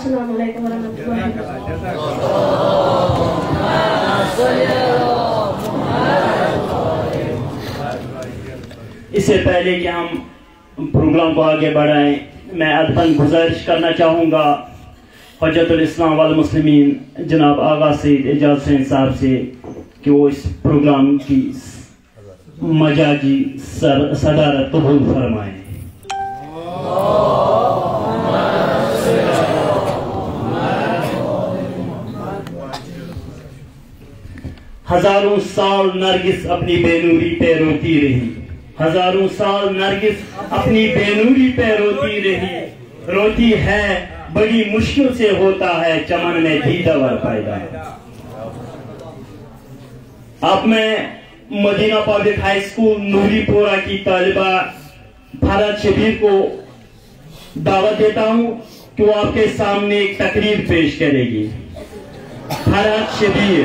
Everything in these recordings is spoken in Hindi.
अस्सलाम वालेकुम वरहमतुल्लाहि इससे पहले कि हम प्रोग्राम को आगे बढ़ाएँ मैं अदबन गुजारिश करना चाहूँगा। हजरतुल इस्लाम वाल मुस्लिमीन जनाब आगा सईद एजाज हुसैन साहब से कि वो इस प्रोग्राम की मजाजी सर, सदारत कबूल फरमाएँ। हज़ारों साल नरगिस अपनी बेनूरी पे रोती रही। हज़ारों साल नरगिस अपनी बेनूरी पे रोती रही। रोती है, बड़ी मुश्किल से होता है, चमन में दीदावर पैदा। अब मैं Madina public high school Nooripora की तालिबा भारत शबीर को दावत देता हूँ कि वो आपके सामने एक तकरीर पेश करेगी। भारत शबीर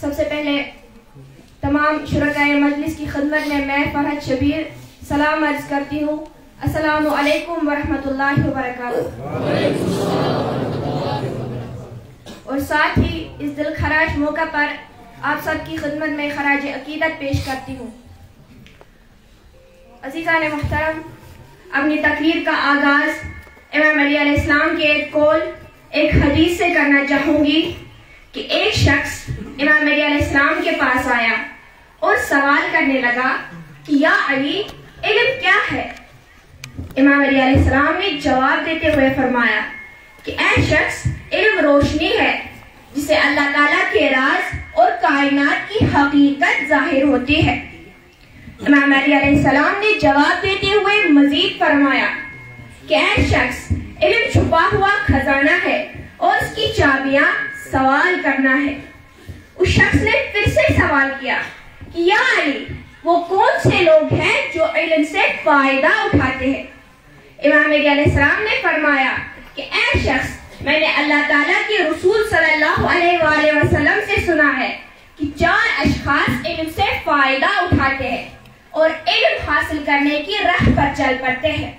सबसे पहले तमाम शुरकाए मजलिस की खदमत में मैं, फरहत शबीर, सलाम अर्ज़ करती हूँ। अस्सलामु अलैकुम वरहमतुल्लाहि और साथ ही इस दिल खराश मौका पर आप सबकी खिदमत में खराज अकीदत पेश करती हूँ। अजीज़ा ने मोहतरम, अपनी तकरीर का आगाज़ इमाम अली अलैहिस्सलाम के एक कौल, एक हदीस से करना चाहूँगी कि एक शख्स इमाम अली अलैहिस्सलाम के पास आया। और सवाल करने लगा कि या अली, इल्म क्या है? इमाम अली अलैहिस्सलाम ने जवाब देते हुए फरमाया कि ऐ शख्स, इल्म रोशनी है, जिसे अल्लाह ताला के राज और कायनात की हकीकत ज़ाहिर होती है। इमाम अली अलैहिस्सलाम ने जवाब देते हुए मजीद फरमाया कि ऐ शख्स, इल्म छुपा हुआ खजाना है और उसकी चाबियाँ सवाल करना है। उस शख्स ने फिर से सवाल किया कि या अली वो कौन से लोग हैं जो इल्म से फ़ायदा उठाते हैं? इमाम अलैहिस्सलाम ने फरमाया कि, ऐ शख्स, मैंने अल्लाह ताला के रसूल सल्लल्लाहु अलैहि वसल्लम से सुना है कि चार अशखास इल्म से फ़ायदा उठाते हैं और इल्म हासिल करने की राह पर चल पड़ते हैं।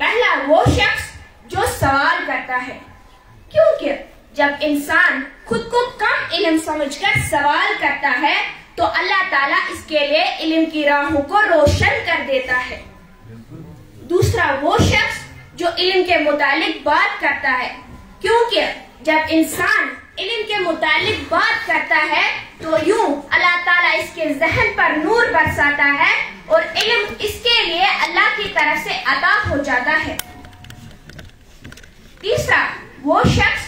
पहला वो शख्स जो सवाल करता है, क्योंकि जब इंसान खुद को कम इल्म समझकर सवाल करता है तो अल्लाह ताला इसके लिए इल्म की राहों को रोशन कर देता है। दूसरा वो शख्स जो इल्म के मुतालिक बात करता है। क्योंकि जब इंसान इल्म के मुतालिक बात करता है तो यूँ अल्लाह ताला इसके जहन पर नूर बरसाता है और इल्म इसके लिए अल्लाह की तरफ़ से अदा हो जाता है। तीसरा वो शख्स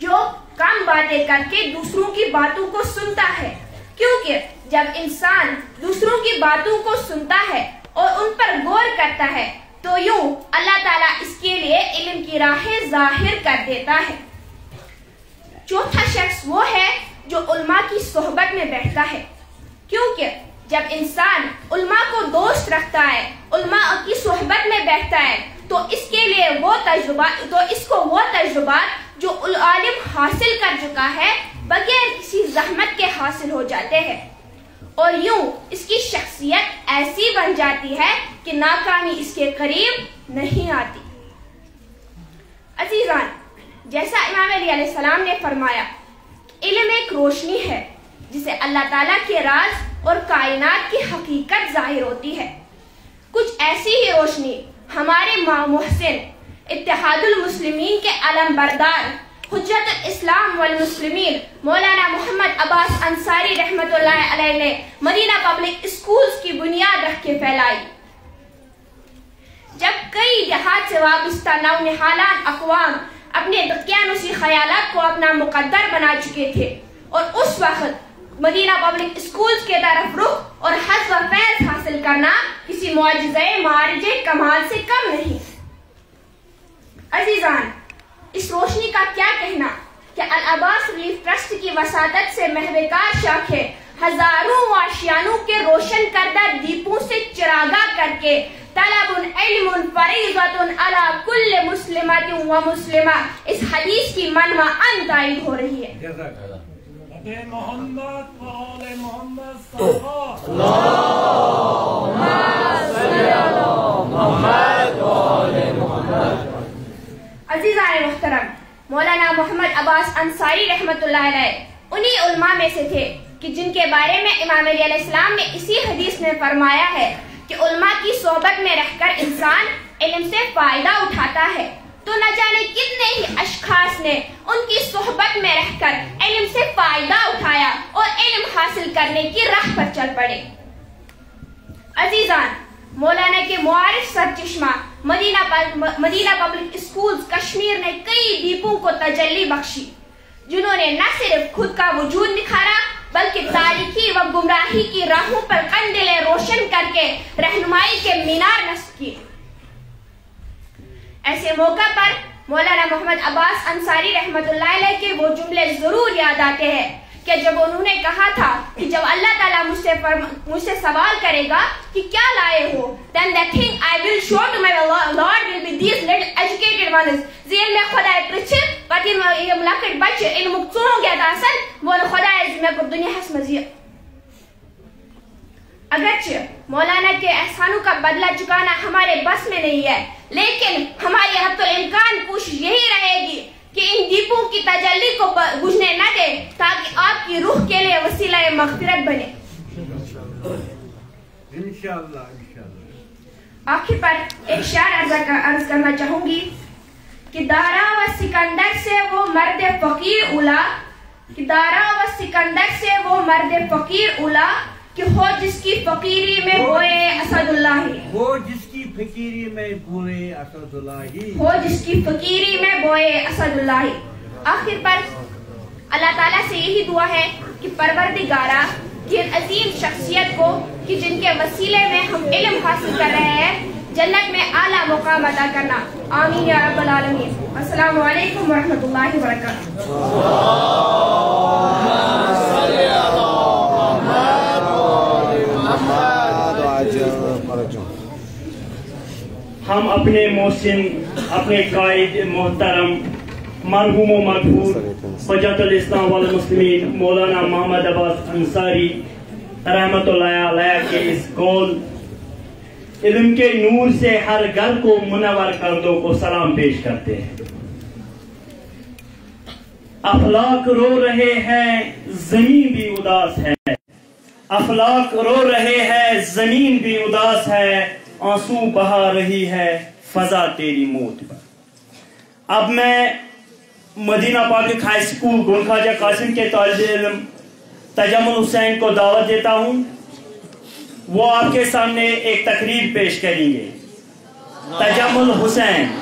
जो कम बातें करके दूसरों की बातों को सुनता है। क्योंकि जब इंसान दूसरों की बातों को सुनता है और उन पर गौर करता है तो यूँ अल्लाह ताला इसके लिए इल्म की राहें ज़ाहिर कर देता है। चौथा शख्स वो है जो उल्मा की सोहबत में बैठता है। क्योंकि जब इंसान उल्मा को दोस्त रखता है, उल्मा की सोहबत में बैठता है तो इसके लिए वो तजुर्बा तो इसको वो तजुर्बा जो आलिम हासिल कर चुका है, बगैर किसी जहमत के हासिल हो जाते हैं। और यूँ इसकी शख्सियत ऐसी बन जाती है कि नाकामी इसके करीब नहीं आती। अजीजान जैसा इमाम अली अलैहिस्सलाम ने फरमाया, इल्म एक रोशनी है, जिसे अल्लाह ताला के राज और कायनात की हकीकत ज़ाहिर होती है। कुछ ऐसी ही रोशनी हमारे मोहसिन इत्तेहादुल मुस्लिमीन के अलम बरदार, हुज्जत इस्लाम वल मुस्लिमीन, मौलाना मोहम्मद अब्बास अंसारी अलैह ने मदीना पब्लिक स्कूल्स की बुनियाद रख के फैलाई। जब कई देहात से वाबस्ता नौ निहालान अकवाम अपने दकियानुसी ख्याल को अपना मुकद्दर बना चुके थे और उस वक्त मदीना पब्लिक स्कूल्स के तरफ़ रुख और व फैज हासिल करना किसी मुआजे मारज कमाल से कम नहीं। अजीजान इस रोशनी का क्या कहना? कि अल अब्बास रिलीफ ट्रस्ट की वसादत से महवेकार शाख है। हज़ारों वाशियानों के रोशन करदा दीपों से चिरागा करके तलबुन इल्मुन फरीज़तुन अला कुल्ल मुस्लिमतिन व मुस्लिमा। इस हदीस की मनवा अन हो रही है। मोहम्मद मोहम्मद सल्लल्लाहु अजीज़ान मुहतरम। मौलाना मोहम्मद अब्बास अंसारी रहमतुल्लाह उन्हीं उलमा में से थे कि जिनके बारे में इमाम इस्लाम ने इसी हदीस में फरमाया है कि उलमा की सोहबत में रहकर इंसान इल्म से फ़ायदा उठाता है। तो न जाने कितने ही अशखास ने उनकी सोहबत में रहकर इल्म से फ़ायदा उठाया और इल्म हासिल करने की राह पर चल पड़े। अजीजान, मौलाना के मुआरिफ सरचश्मा Madina Medina public schools Kashmir ने कई दीपों को तजल्ली बख्शी, जिन्होंने न सिर्फ़ खुद का वजूद निखारा, बल्कि तारीखी व गुमराही की राहों पर कंदिले रोशन करके रहनुमाई के मीनार नष्ट किए। ऐसे मौका पर मौलाना मोहम्मद अब्बास अंसारी रहमतुल्लाह के वो जुमले ज़रूर याद आते हैं कि जब उन्होंने कहा था कि जब अल्लाह ताला मुझसे मुझसे सवाल करेगा कि क्या लाए हो the thing I will show educated ones jail में खुदा पृछे पति ये मुलाकात बच्चे इन मुक्तों के दासन वो खुदा में पर दुनिया हस मजिया अगरचे मौलाना के एहसानों का बदला चुकाना हमारे बस में नहीं है लेकिन हमारी हद इम्कान कोशिश यही रहेगी कि इन दीपों की तजल्ली को बुझने न दे ताकि आपकी रूह के लिए वसीला मगफिरत बने आखिर पर एक शार अर्ज़ करना चाहूँगी कि दारा व सिकंदर से वो मर्द फकीर उला कि दारा व सिकंदर से वो मर्द फकीर उला कि हो जिसकी फकीरी में बोए असदुल्लाही। हो जिसकी फकीरी में बोए असदुल्लाही। हो जिसकी फकीरी में बोए असदुल्लाही। आखिर पर अल्लाह ताला से यही दुआ है कि परवरदिगारा की अजीम शख्सियत को कि जिनके वसीले में हम इल्म हासिल कर रहे हैं जन्नत में आला मुकाम अदा करना। आमीन या रब्बल आलमीन। अस्सलाम वालेकुम वरहमतुल्लाहि हम अपने मोहसिन, अपने कायद मोहतरम, मरहूम मरफूर फजत इस्लाम मुस्लिमीन, मौलाना मोहम्मद अब्बास अंसारी रहमत के इस कौल इल्म के नूर से हर घर को मुनवर कर दो को सलाम पेश करते हैं। अफलाक रो रहे हैं, ज़मीन भी उदास है। अफलाक रो रहे हैं, ज़मीन भी उदास है। आँसू बहा रही है, फजा तेरी मौत पर। अब मैं Madina public high school Gulkhaja Qasim के तजमुल हुसैन को दावत देता हूँ। वो आपके सामने एक तकरीर पेश करेंगे Tajamul Hussain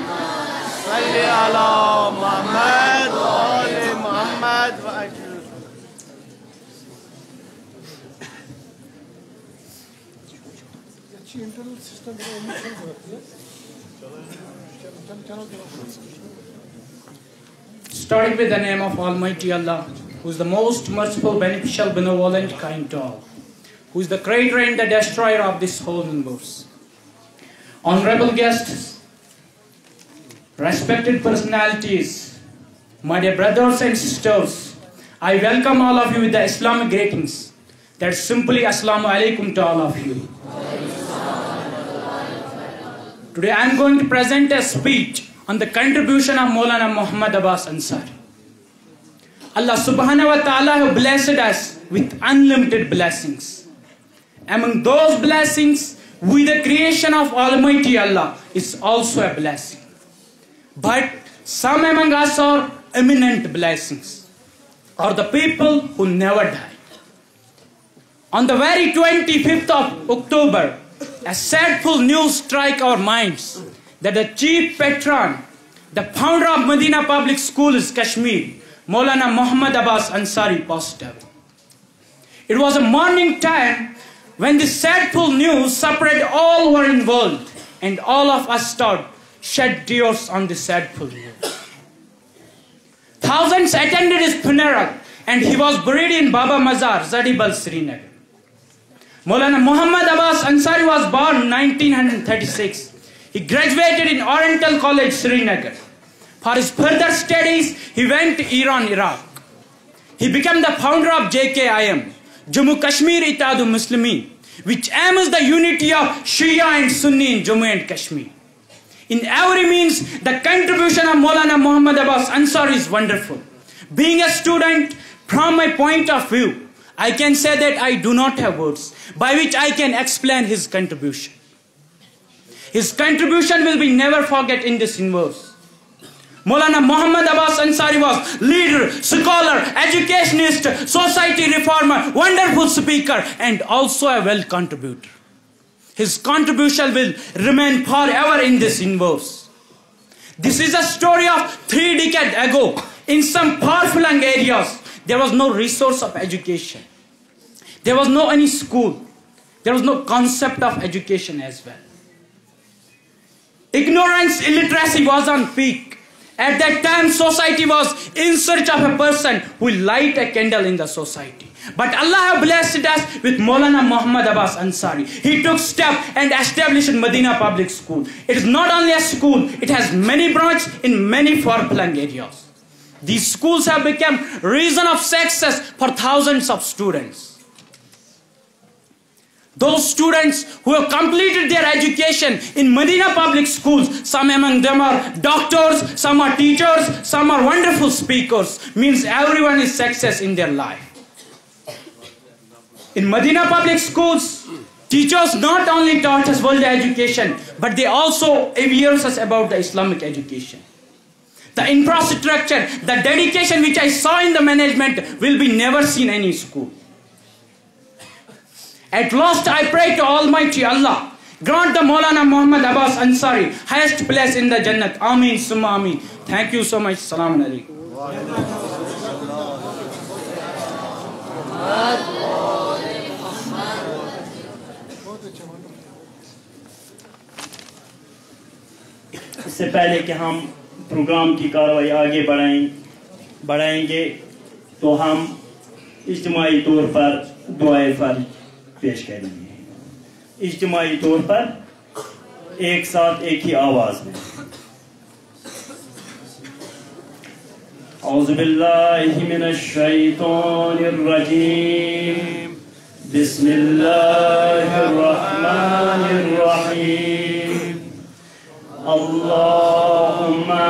Starting with the name of Almighty Allah, who is the most merciful, beneficial, benevolent, kind to all, who is the creator and the destroyer of this whole universe. Honorable guests, respected personalities, my dear brothers and sisters, I welcome all of you with the Islamic greetings. That's simply Assalamu alaikum to all of you. Today I am going to present a speech on the contribution of Maulana Muhammad Abbas Ansari. Allah subhanahu wa ta'ala blessed us with unlimited blessings. Among those blessings, with the creation of Almighty Allah is also a blessing. But some among us are eminent blessings are the people who never die. On the very 25th of October, a sadful news strike our minds that the chief patron, the founder of Medina Public Schools, Kashmir, Maulana Muhammad Abbas Ansari passed away. It was a morning time when the sadful news spread all were involved and all of us thought shed tears on the sadful news. Thousands attended his funeral and he was buried in Baba Mazar, Zadibal, Srinagar. Maulana Muhammad Abbas Ansari was born in 1936. He graduated in Oriental College, Srinagar. For his further studies, he went to Iran, Iraq. He became the founder of JKIM, Jammu Kashmir Itadu Muslimin, which aims the unity of Shia and Sunni in Jammu and Kashmir. In every means, the contribution of Maulana Muhammad Abbas Ansari is wonderful. Being a student, from my point of view, I can say that I do not have words by which I can explain his contribution. His contribution will be never forget in this universe. Maulana Muhammad Abbas Ansari was leader, scholar, educationist, society reformer, wonderful speaker, and also a well contributor. His contribution will remain forever in this universe. This is a story of three decades ago. In some far-flung areas, there was no resource of education. There was no any school. There was no concept of education as well. Ignorance, illiteracy was on peak. At that time, society was in search of a person who light a candle in the society. But Allah has blessed us with Maulana Muhammad Abbas Ansari. He took step and established Medina Public School. It is not only a school, it has many branches in many far-flung areas. These schools have become reason of success for thousands of students. Those students who have completed their education in Medina public schools, some among them are doctors, some are teachers, some are wonderful speakers, means everyone is success in their life. In Medina public schools, teachers not only taught us world education, but they also aware us about the Islamic education. The infrastructure, the dedication which I saw in the management will be never seen any school. At last I pray to Almighty Allah, grant the Maulana Muhammad Abbas Ansari highest place in the Jannat. Ameen, summa ameen. Thank you so much. Salaam alaikum. इससे पहले कि हम प्रोग्राम की कार्रवाई आगे बढ़ाएँ बढ़ाएँगे तो हम इज्तमाही तौर पर दुआए फ़र्ज़ पेश करेंगे इज्तमाही तौर पर एक साथ एक ही आवाज़ में। औज़बिल्लाहिमिनश्शैतानिर्रजीम बिस्मिल्लाहिर्रहमानिर्रहीम अल्लाहुम्मा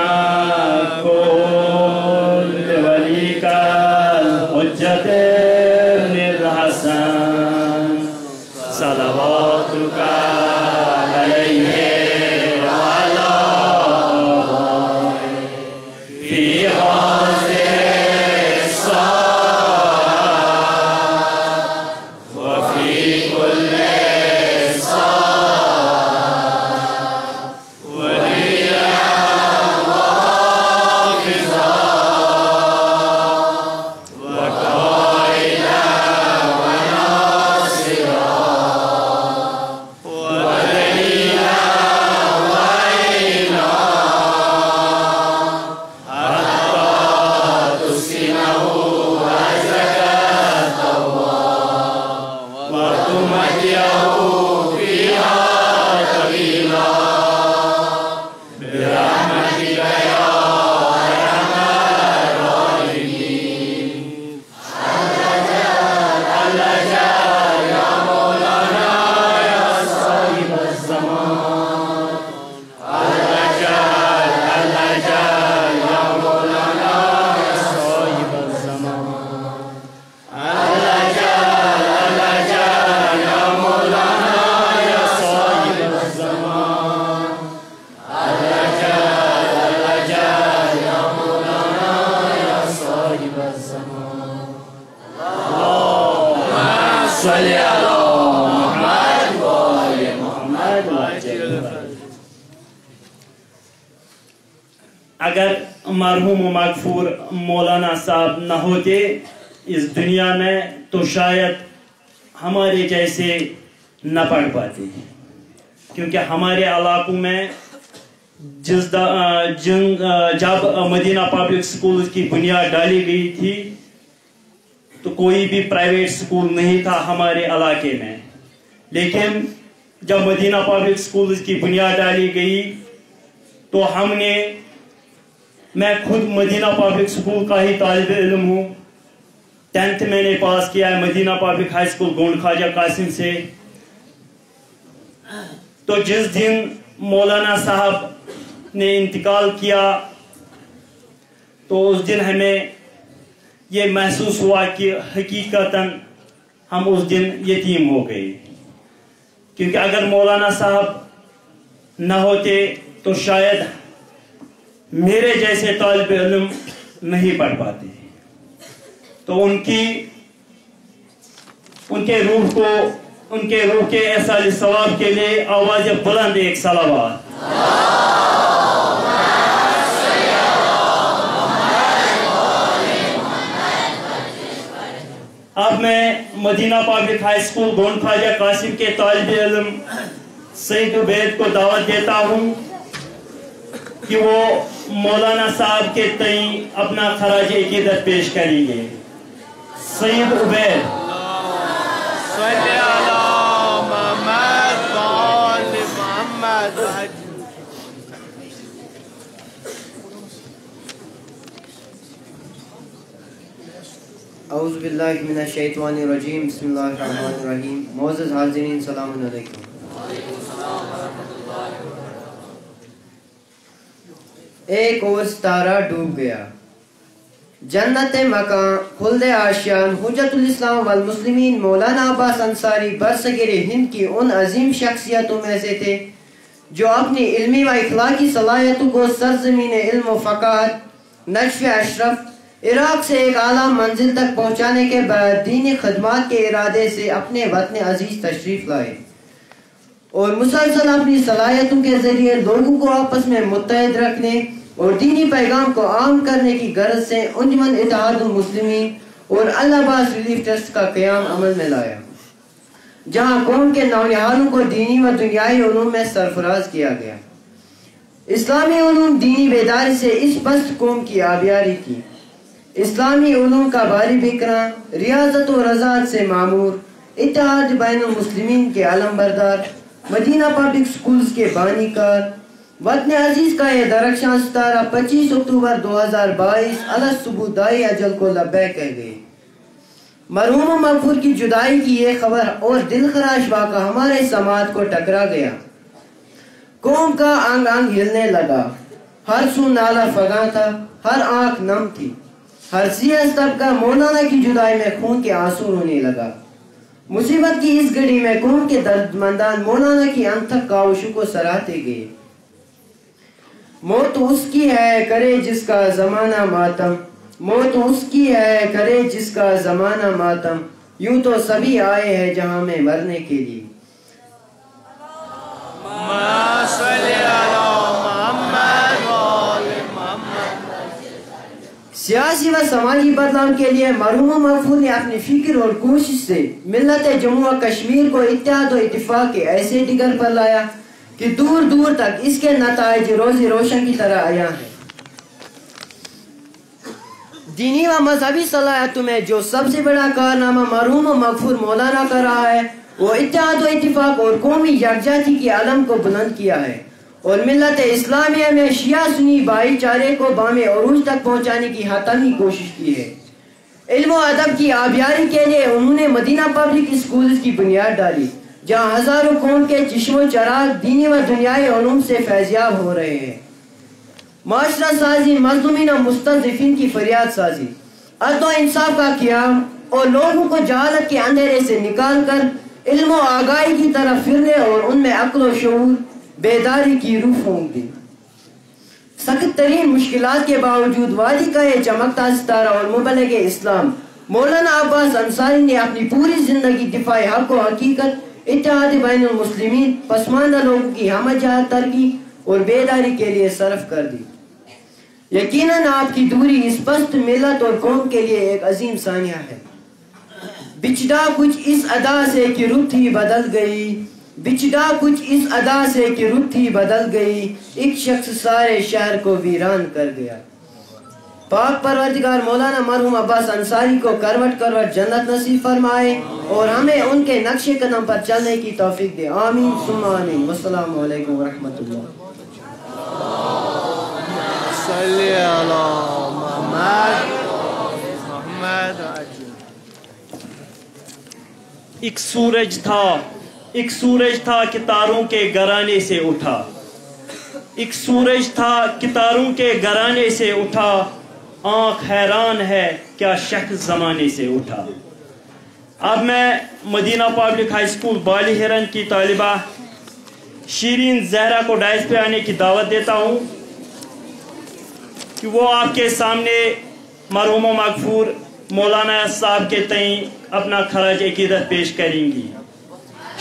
क्योंकि हमारे इलाकों में जिस जिन जब मदीना पब्लिक स्कूल की बुनियाद डाली गई थी तो कोई भी प्राइवेट स्कूल नहीं था हमारे इलाके में। लेकिन जब मदीना पब्लिक स्कूल की बुनियाद डाली गई तो हमने, मैं खुद मदीना पब्लिक स्कूल का ही तालब इलम हूँ। टेंथ मैंने पास किया है Madina public high school Gund Khwaja Qasim से। तो जिस दिन मौलाना साहब ने इंतकाल किया तो उस दिन हमें ये महसूस हुआ कि हकीकतन हम उस दिन यतीम हो गए। क्योंकि अगर मौलाना साहब न होते तो शायद मेरे जैसे तालब इलम नहीं पढ़ पाते। तो उनकी, उनके रूह को उनके रूह के ऐसा सवाब के लिए आवाज़ बुलंद एक सलावात अब मैं Madina public high school Gund Khwaja Qasim के तालब इलम सईद उबैद को दावत देता हूँ कि वो मौलाना साहब के तई अपना खराज अकीदत पेश करेंगे। सईद उबैद। बरसगीर हिंद की उन अजीम शख्सियतों में से थे, जो अपनी इल्मी व इखलाकी सलाहियतों को सरजमीन इल्म फ़कात नशफ अशरफ इराक से एक आला मंजिल तक पहुँचाने के बाद दीनी खदमात के इरादे से अपने वतन अज़ीज़ तशरीफ़ लाए। और मुसलसल अपनी सलाहियतों के ज़रिए लोगों को आपस में मुतहद रखने और दीनी पैगाम को आम करने की गरज से अंजमन इतिहाद मुस्लिमीन और अल्लाहबाज रिलीफ ट्रस्ट का क्याम अमल में लाया, जहाँ कौम के नौनिहालों को दीनी व दुनियाई उलूम में सरफराज किया गया। इस्लामी उलूम दीनी बेदारी से इस पस्त कौम की आबियारी की। इस्लामी उलूम का बारी बिकरा रियाजत और रजात से मामूर इतिहाद बैन मुस्लिमीन के आलम बरदार मदीना पब्लिक स्कूल्स के बानीकार, वतन अज़ीज़ का यह दरख्शां सितारा 25 अक्टूबर 2022 अलस सुबुदाई अजल को लब्बे कह गए। मरहूम मकफूर की जुदाई की यह खबर और दिल खराश वाक़ा हमारे समाज को टकरा गया। कौम का अंग अंग हिलने लगा। हर सू नाला फगा था, हर आँख नम थी। हर सियास तबका मौलाना की जुदाई में खून के आँसू रोने लगा। मुसीबत की इस घड़ी में कौम के दर्दमंदान मौलाना की अंतक कावशों को सराहते गए। मौत उसकी है, करे जिसका जमाना मातम। मौत उसकी है, करे जिसका जमाना मातम। यूँ तो सभी आए हैं जहाँ में मरने के लिए। सियासी व समाजी बदलाव के लिए मरहूम मकफूल ने अपनी फ़िक्र और कोशिश से मिलत जम्मू व कश्मीर को इत्याद और इतफाक के ऐसे डिगर पर लाया कि दूर दूर तक इसके नतज रोजी रोशन की तरह आया है। दीनी व मजहबी सलाहियतों में जो सबसे बड़ा कारनामा मरहूम मकफूर मौलाना कर रहा है, वो इत्याद व इतफाक और कौमी यकजाती के आलम को बुलंद किया है। और मिलत इस्लामिया में शिया सुनी भाईचारे को बामे अरूज तक पहुँचाने की हतमी कोशिश की है। इल्म अदब की आबियारी के लिए उन्होंने मदीना पब्लिक स्कूल की बुनियाद डाली, जहाँ हज़ारों कौम के चश्मो चराग दीनी व दुनियाई उलूम से फैजियाब हो रहे हैं। माशरा साजी, मजलूमिन और मुस्तफिन की फरियाद साजी। अदो इंसाफ का क्याम और लोगों को जहालत के अंधेरे से निकाल कर इल्म आगाही की तरफ़ फिरने और उनमें अक्ल शूर बेदारी की रूह होंगी। सख्त तरीन मुश्किल के बावजूद वादी का ये चमकता सितारा और मुबलग इस्लाम। मौलाना अब्बास अंसारी ने अपनी पूरी ज़िंदगी दिफाई हक व हकीकत इतिहाद बैन मुस्लिमीन, पसमानदा लोगों की हम जहाद तरकी और बेदारी के लिए सर्फ कर दी। यकीनन आपकी दूरी पस्त मिलत और कौम के लिए एक अजीम सानिया है। बिचड़ा कुछ इस अदा से कि रुत ही बदल गई। बिचदा कुछ इस अदा से कि रुथी बदल गई। एक शख्स सारे शहर को वीरान कर गया। पाक परवरदिगार मौलाना मरहूम अब्बास अंसारी को करवट करवट जन्नत नसीब फरमाए और हमें उनके नक्शे कदम पर चलने की तौफीक दे। आमीन। सुमानी वसलम वरहमत एक सूरज था। एक सूरज था कि तारों के घराने से उठा। एक सूरज था कि तारों के घराने से उठा। आँख हैरान है क्या शख्स जमाने से उठा। अब मैं Madina public high school Bali Hiran की तालिबा शीरीन जहरा को डाइस पे आने की दावत देता हूँ कि वो आपके सामने मरहूम मकफूर मौलाना साहब के तई अपना खराज अकीदत पेश करेंगी।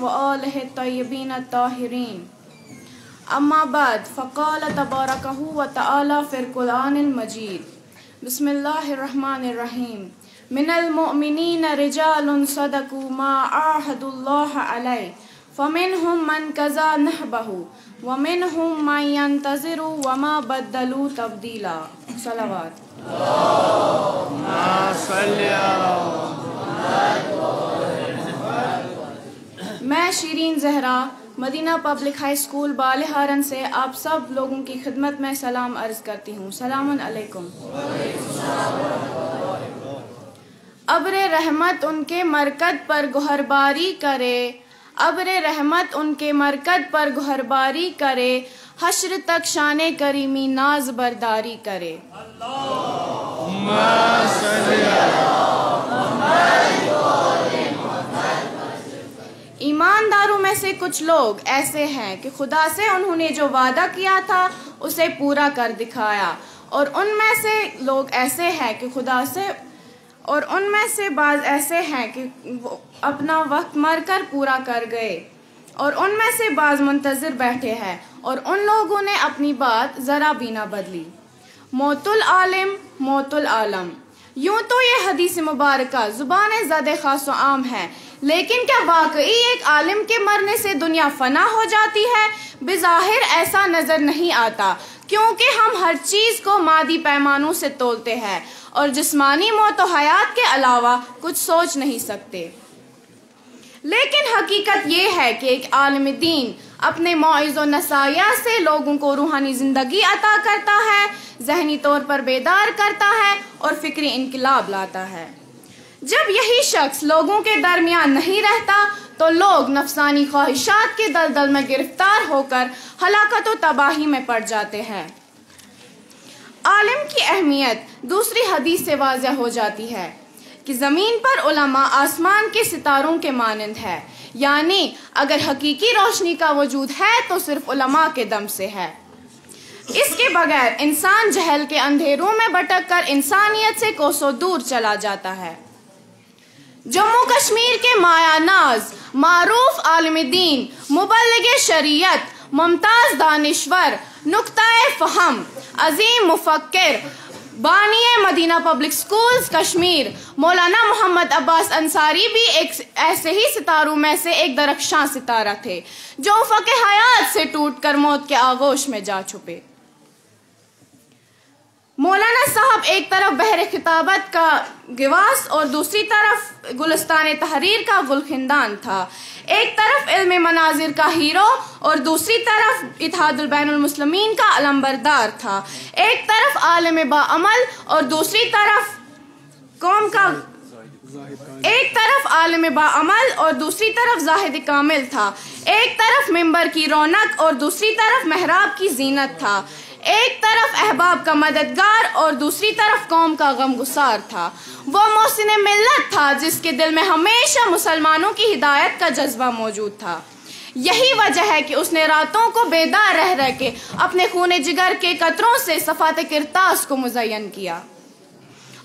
व आलिहि तय्यबीन ताहिरीन अम्मा बाद फ़क़ाल तबारकहु व तआला फ़िल कुरानिल मजीद बिस्मिल्लाहिर्रहमानिर्रहीम मिनल मुअमिनीन रिजालुन सदकू मा आहदुल्लाह अलैहि फमिनहुम मन कज़ा नहबहु वमिन हम मायंतजर वमा बदलू तब्दीला सलावात मैं Shireen Zahra Madina public high school Balharan से आप सब लोगों की खिदमत में सलाम अर्ज़ करती हूँ सलामकुम अलैकुम अब्र रहमत उनके मरकद पर गुहरबारी करे अब्र रहमत उनके मरकद पर गुहरबारी करे, हश्र तक शान करीमी नाज बरदारी करे। ईमानदारों में से कुछ लोग ऐसे हैं कि खुदा से उन्होंने जो वादा किया था, उसे पूरा कर दिखाया। और उनमें से लोग ऐसे हैं कि खुदा से, और उनमें से बाज ऐसे हैं कि अपना वक्त मरकर पूरा कर गए और उनमें से बाज मुंतजर बैठे हैं और उन लोगों ने अपनी बात जरा भी ना बदली। मोतुल आलिम, मोतुल आलम। यूँ तो ये हदीस मुबारक ज़ुबान ज़द खास आम है, लेकिन क्या वाकई एक आलिम के मरने से दुनिया फना हो जाती है? बेजाहिर ऐसा नज़र नहीं आता, क्योंकि हम हर चीज़ को मादी पैमानों से तोलते हैं और जिस्मानी मौत हयात के अलावा कुछ सोच नहीं सकते। लेकिन हकीकत यह है कि एक आलम दीन अपने मोइज़ नसाया से लोगों को रूहानी ज़िंदगी अता करता है, जहनी तौर पर बेदार करता है और फिक्री इनकलाब लाता है। जब यही शख्स लोगों के दरमियान नहीं रहता तो लोग नफसानी ख्वाहिशात के दलदल में गिरफ़्तार होकर हलाकत और तबाही में पड़ जाते हैं। आलम की अहमियत दूसरी हदीस से वाजह हो जाती है। कि ज़मीन पर उलमा आसमान के सितारों के मानंद है। यानी, अगर हकीकी रोशनी का वजूद है तो सिर्फ़ उलमा के दम से है। इसके बगैर इंसान जहल के अंधेरों में भटक कर इंसानियत से कोसों दूर चला जाता है। जम्मू कश्मीर के मायानाज, मारूफ आलम दीन मुबलग शरीयत, मुमताज़ दानश्वर, नुक्ताए फहम, अजीम मुफक्र बानिय मदीना पब्लिक स्कूल्स, कश्मीर। मौलाना मोहम्मद अब्बास अंसारी भी एक ऐसे ही सितारों में से एक दरख्शां सितारा थे, जो फ़के हयात से टूटकर मौत के आगोश में जा छुपे। मौलाना साहब एक तरफ़ बहर खिताबत का गिवास और दूसरी तरफ़ गुलस्तान तहरीर का गुलखिंदान था। एक तरफ़ इल्म मनाजिर का हीरो और दूसरी तरफ़ इतिहादुलबैनमसलमिन का अलम्बरदार था। एक तरफ़ आलम बाअमल और दूसरी तरफ़ कौम का एक तरफ़ आलम बामल और दूसरी तरफ़ जाहिद कामिल था। एक तरफ़ मिंबर की रौनक और दूसरी तरफ़ महराब की जीनत था। एक तरफ़ अहबाब का मददगार और दूसरी तरफ़ कौम का गमगुसार था। वो मोहसिन मिल्लत था, जिसके दिल में हमेशा मुसलमानों की हिदायत का जज्बा मौजूद था। यही वजह है कि उसने रातों को बेदार रह रह के अपने खून जिगर के कतरों से सफात किरतास को मुजयन किया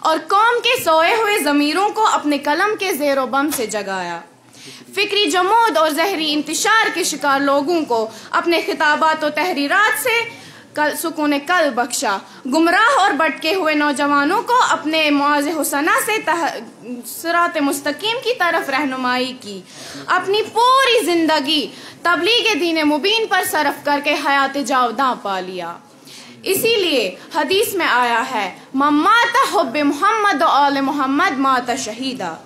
और कौम के सोए हुए ज़मीरों को अपने कलम के जेरो बम से जगाया। फिक्री जमूद और जहरी इंतशार के शिकार लोगों को अपने खिताबात और तहरीरात से कल सुकून कल बख्शा। गुमराह और भटके हुए नौजवानों को अपने मुआज हुसना से सरात मुस्तकीम की तरफ़ रहनुमाई की। अपनी पूरी ज़िंदगी तबलीग दीन मुबीन पर सरफ करके हयात जावदा पा लिया। इसीलिए हदीस में आया है, मम्माता हब मोहम्मद आल मोहम्मद माता शहीदा।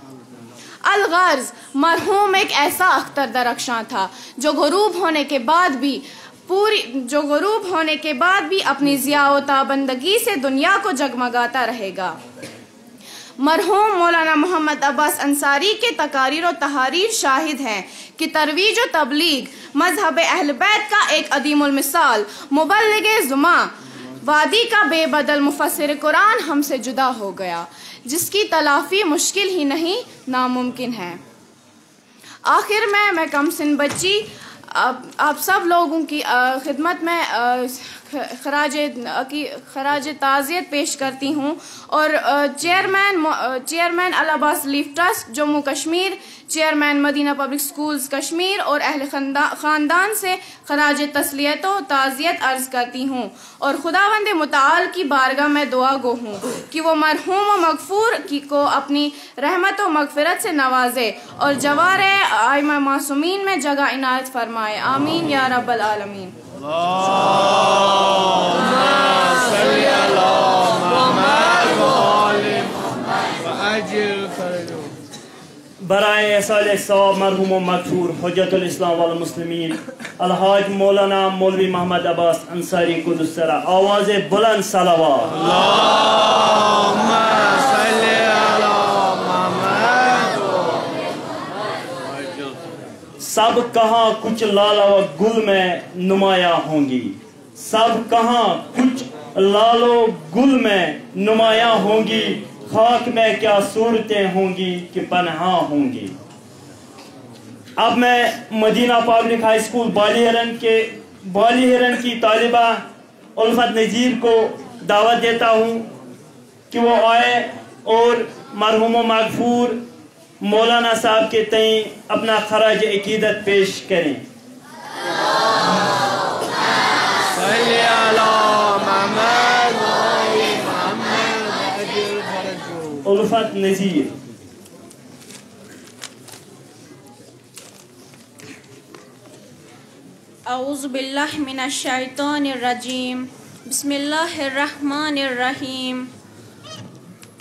अलगर्ज मरहूम एक ऐसा अख्तर दरख्शां था, जो गरूब होने के बाद भी पूरी जो गरूब होने के बाद भी अपनी जिया ताबंदगी से दुनिया को जगमगाता रहेगा। मरहूम मौलाना मोहम्मद अब्बास अंसारी के तकारीर और तहारीर शाहिद हैं कि तरवीज व तबलीग मज़हब अहल बैत का एक अदीमुल मिसाल मुबलग जुमा, वादी का बेबदल मुफसर कुरान हमसे जुदा हो गया, जिसकी तलाफी मुश्किल ही नहीं नामुमकिन है। आखिर में मैं कमसिन बच्ची आप, आप सब लोगों की खिदमत में खराज की खराज ताज़ियत पेश करती हूँ। और chairman chairman Alabas relief trust, Jammu Kashmir, chairman Madina public schools Kashmir और अहल ख़ानदान से खराज तसलियत व ताज़ियत अर्ज़ करती हूँ। और खुदावंद मताल की बारगाह में दुआ गो हूँ कि वो मरहूम व मगफूर की को अपनी रहमत व मगफरत से नवाजे और जवार आयमा मासूमीन में जगह इनायत फरमाए। आमीन या रब्बल आलमीन। बरए साल सवाब मरहूम मकफूर हजतुलस्लाम वालमुस्लिमीन अलहाज मौलाना मौलवी मोहम्मद अब्बास अंसारी कुदसरा आवाज़ बुलंद सलावा सब कहा कुछ लाला व गुल में नुमाया होंगी। सब कहा कुछ लालो गुल में नुमाया होंगी। खाक में क्या सूरतें होंगी कि पनहा होंगी। अब मैं Madina public high school Bali Hiran के बाली हिरन की तालिबा उल्फत नज़ीर को दावत देता हूँ कि वो आए और मरहूम मगफूर मौलाना साहब के तई अपना खराज अकीदत पेश करें। उल्फत नज़ीर। अऊज़बिल्लिमिनशैतानिर्रजीम बिस्मिल्लाहिर्रहमानिर्रहीम।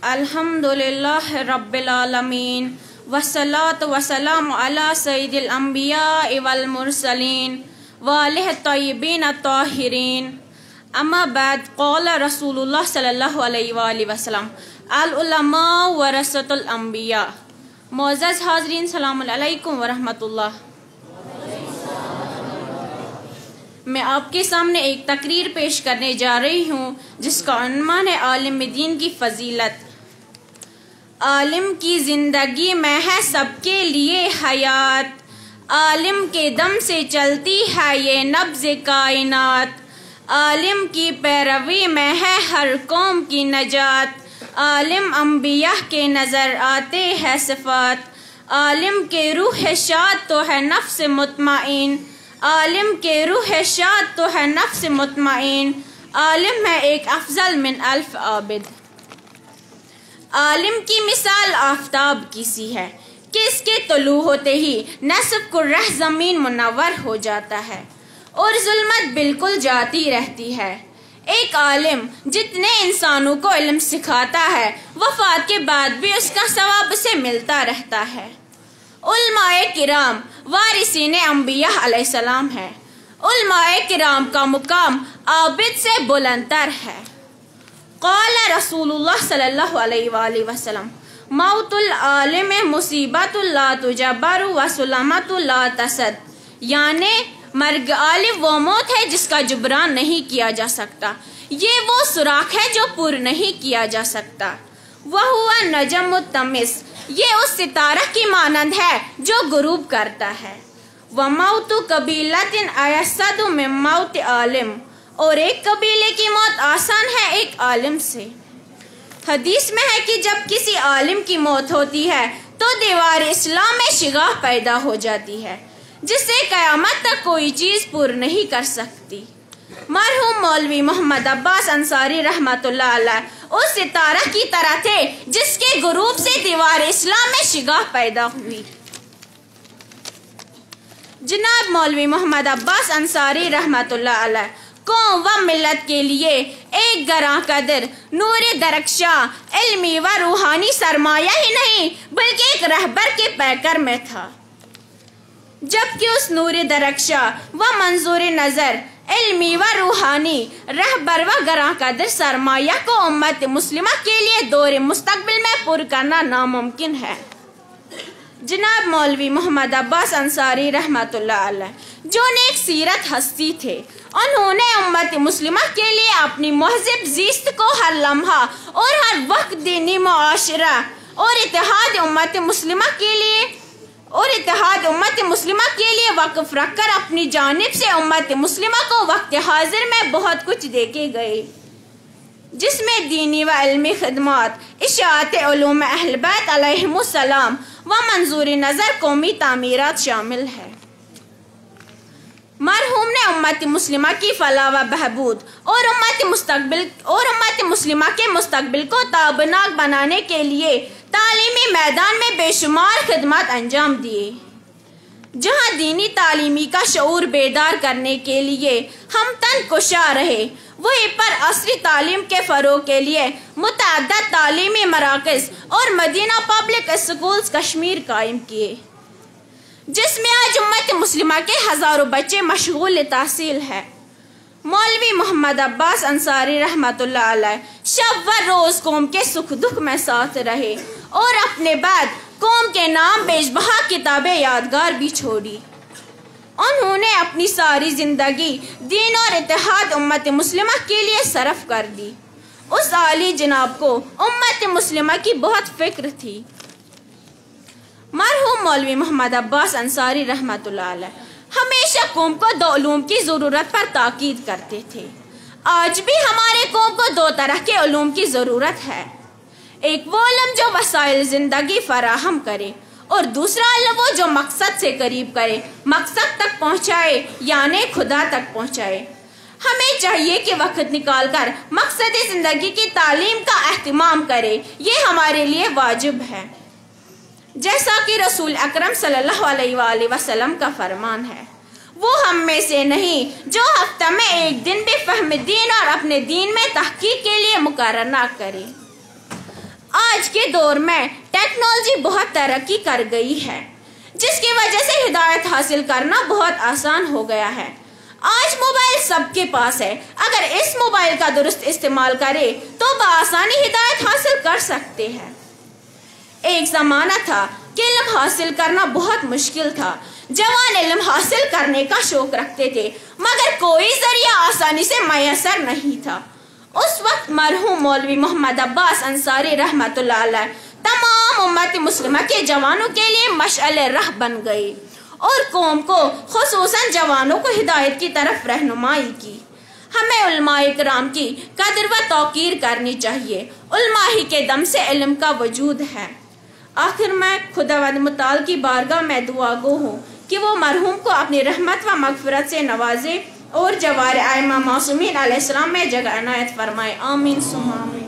अल्हम्दुलिल्लाह रब्बिल आलमीन। वसलात वसलाम अला सैदिल अंबिया वल मुरसलीन वालिह तय्यबीन ताहिरीन बाद क़ौल रसूलुल्लाह सल्लल्लाहु अलैहि वसल्लम उलमा वरसतुल मोअज़्ज़ज़ हाज़रीन सलाम अलैकुम वरहमतुल्लाह मैं आपके सामने एक तकरीर पेश करने जा रही हूँ, जिसका अनुमान है आलिम दीन की फजीलत। आलिम की ज़िंदगी में है सबके लिए हयात। आलिम के दम से चलती है ये नब्ज कायनात। आलिम की पैरवी में है हर कौम की नजात। आलिम अम्बिया के नज़र आते हैं सिफात। आलिम के रूह शाद तो है नफ्स मुतमाइन। आलिम के रूह शाद तो है नफ्स मुतमाइन। आलिम है एक अफजल मिन अल्फ आबिद। आलिम की मिसाल आफ्ताब की सी है। कि इसके तलू होते ही नस्ब को रह ज़मीन मुनवर हो जाता है और जुल्मत बिल्कुल जाती रहती है। एक आलिम जितने इंसानों को इल्म सिखाता है, वफात के बाद भी उसका सवाब उसे मिलता रहता है। उलमाए किराम वारिसीन अम्बिया है। उलमाए किराम का मुकाम आबिद से बुलंदर है। कौल वसल्लम मौतुल आलिम मुसीबतुल्ला तुजबर व तसद यानी मर्ग आलिम वो मौत है जिसका जुबरान नहीं किया जा सकता ये वो सुराख है जो पुर नहीं किया जा सकता वह हुआ नजम तमिस ये उस सितारा की मानंद है जो गुरूब करता है व मौत कबीलतिन अयसद में मौत आलिम और एक कबीले की मौत आसान है एक आलिम से। हदीस में है कि जब किसी आलिम की मौत होती है तो दीवार इस्लाम में शिगाह पैदा हो जाती है, जिससे कयामत तक कोई चीज़ पूर्ण नहीं कर सकती। मरहूम मौलवी मोहम्मद अब्बास अंसारी अलैह उस सितारा की तरह थे, जिसके गुरूब से दीवार इस्लाम में शिगाह पैदा हुई। जनाब मौलवी मोहम्मद अब्बास अंसारी अलैह कौम व मिलत के लिए, एक गरा कदर, नूर दरक्षा इल्मी व रूहानी सरमाया ही नहीं, बल्कि एक रहबर के पैकर में था। जबकि उस नूर दरक्षा व मंजूर नज़र, इल्मी व रूहानी रहबर व गरा कदर सरमाया को उम्मत मुस्लिमा के लिए दौर मुस्तकबिल में पुर करना नामुमकिन है। जनाब मौलवी मोहम्मद अब्बास अंसारी अलैह, जो नेक सीरत हस्ती थे, उन्होंने उम्मत मुस्लिमा के लिए अपनी महजिब जीस्त को हर लम्हा और हर वक्त दीनी मुआशरा और इतिहाद उम्मत मुस्लिमा के लिए, और इतिहाद उम्मत मुस्लिमा के लिए वक्फ रखकर अपनी जानब से उम्मत मुस्लिमा को वक्त हाजिर में बहुत कुछ देके गए। जिसमें दीनी व इल्मी खदमात इशात अहलबैत अलैहिस्सलाम व मंजूर नज़र कौमी तामीरत शामिल है। मरहूम ने उम्मत मुस्लिमा की फलाह व बहबूद और उम्मत मुस्तकबिल और उम्मत मुस्लिमा के मुस्तबिल को ताबनाक बनाने के लिए तालीमी मैदान में बेशुमार खदमात अंजाम दिए। जहाँ दीनी तालीमी का शूर बेदार करने के लिए हम तन कुशा रहे वहीं पर असली तालीम के फ़रोग के लिए मुतद तालीमी मराकज और मदीना पब्लिक स्कूल कश्मीर कायम किए, जिसमें आज उम्मत मुस्लिमा के हज़ारों बच्चे मशगूल तहसील है। मौलवी मोहम्मद अब्बास अंसारी शब व रोज कौम के सुख दुख में साथ रहे और अपने बाद कौम के नाम बेजबहा किताबें यादगार भी छोड़ी। उन्होंने अपनी सारी ज़िंदगी दीन और इतिहाद उम्मत मुस्लिमा के लिए सरफ कर दी। उस आली जनाब को उम्मत मुस्लिमा की बहुत फ़िक्र थी। मरहूम मौलवी मोहम्मद अब्बास अंसारी अलैह हमेशा कौम को दो उलूम की ज़रूरत पर ताकीद करते थे। आज भी हमारे कौम को दो तरह के उलूम की ज़रूरत है। एक वो जो वसाइल ज़िंदगी फराहम करे और दूसरा इलम वो जो मकसद से करीब करे, मकसद तक पहुँचाए, यानी खुदा तक पहुँचाए। हमें चाहिए कि वक्त निकाल कर मकसद ज़िंदगी की तालीम का अहतमाम करे, ये हमारे लिए वाजिब है। जैसा कि रसूल अकरम सल्लल्लाहु अलैहि वसल्लम का फरमान है, वो हम में से नहीं, जो हफ़्ता में एक दिन भी फहम दीन और अपने दीन में तहकीक के लिए मुकर ना करे। आज के दौर में टेक्नोलॉजी बहुत तरक्की कर गई है, जिसकी वजह से हिदायत हासिल करना बहुत आसान हो गया है। आज मोबाइल सबके पास है। अगर इस मोबाइल का दुरुस्त इस्तेमाल करे तो बसानी हिदायत हासिल कर सकते हैं। एक जमाना था कि इल्म हासिल करना बहुत मुश्किल था। जवान इल्म हासिल करने का शौक रखते थे, मगर कोई ज़रिया आसानी से मैसर नहीं था। उस वक्त मरहूम मौलवी मोहम्मद अब्बास अंसारी अलैह तमाम उम्मत मुस्लिमा के जवानों के लिए मशअल राह बन गए और कौम को, खसूसन जवानों को हिदायत की तरफ़ रहनुमाई की। हमें उलमाए कराम की कदर व तोकीर करनी चाहिए। उलमा ही के दम से इलम का वजूद है। आखिर मैं खुदा मुताल की बारगाह में दुआ गो हूँ कि वो मरहूम को अपनी रहमत व मगफरत से नवाजे और जवार आयमा मासूमीन अलैहिस्सलाम में जगह अनायत फरमाए आमीन सुमा आमीन।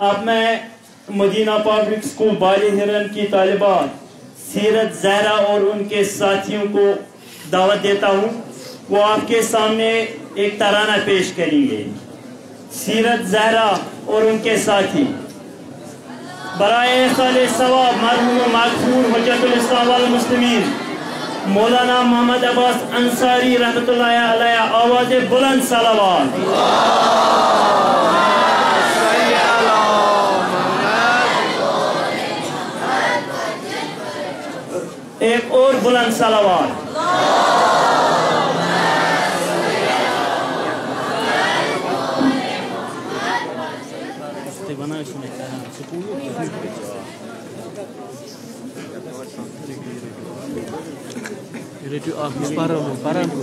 अब मैं Medina public school Bali Hiran की तालिबात सीरत जहरा और उनके साथियों को दावत देता हूँ। वो आपके सामने एक तराना पेश करेंगे। सीरत जहरा और उनके साथी। बरए मरहूम मौलाना मोहम्मद अब्बास अंसारी रहमत आवाज़ बुलंद सलावाद एक और बुलंद सलावान Ready? Ah, para mı?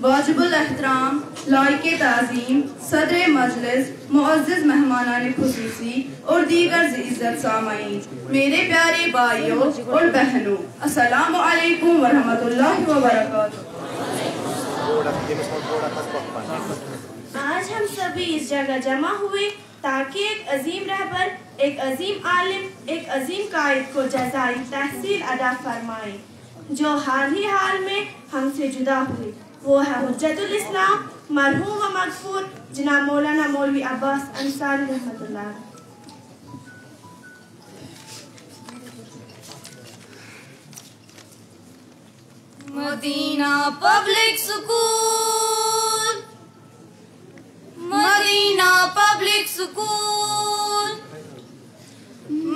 वाजिब एहतराम लायक तज़ीम सदर मजलिस मुआज़ मेहमान खसूसी और दीगर इज़्ज़त सामाइन मेरे प्यारे भाइयों और बहनों असलकम वरहमल वर्क आज हम सभी इस जगह जमा हुए ताकि एक अजीम रहबर, एक अजीम आलिम, एक अजीम कायद को जजाई तहसील अदा फरमाए, जो हाल ही हाल में हमसे जुदा हुए। वो है हुज्जतुल इस्लाम, मरहूम व मगफूर जनाब मौलाना मौलवी अब्बास अंसारी रहमतुल्लाह। Madina public school Madina public school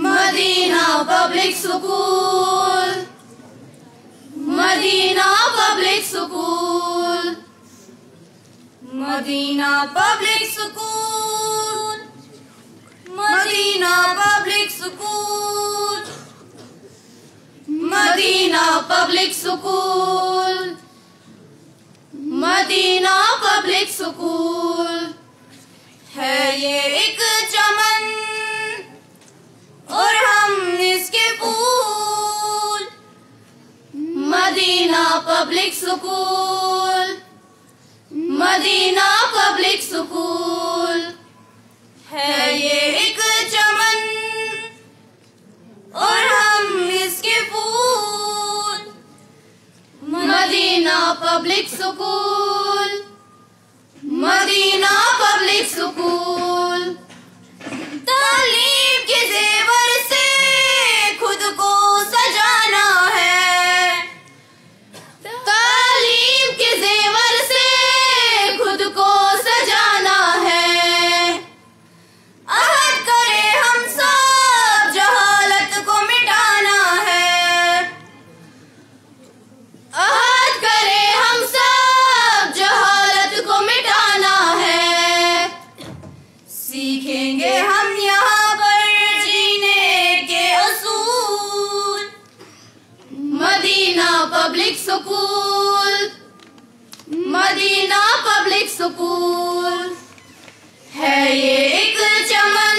Madina public school Madina public school Madina public school Madina public school Madina public school. Madina public school. है ये एक चमन, और हम इसके फूल। Madina public school. Madina public school. है ये एक Madina public school. Madina public school. तालीम के जेवर public school, Madina public school. है ये एक चमन,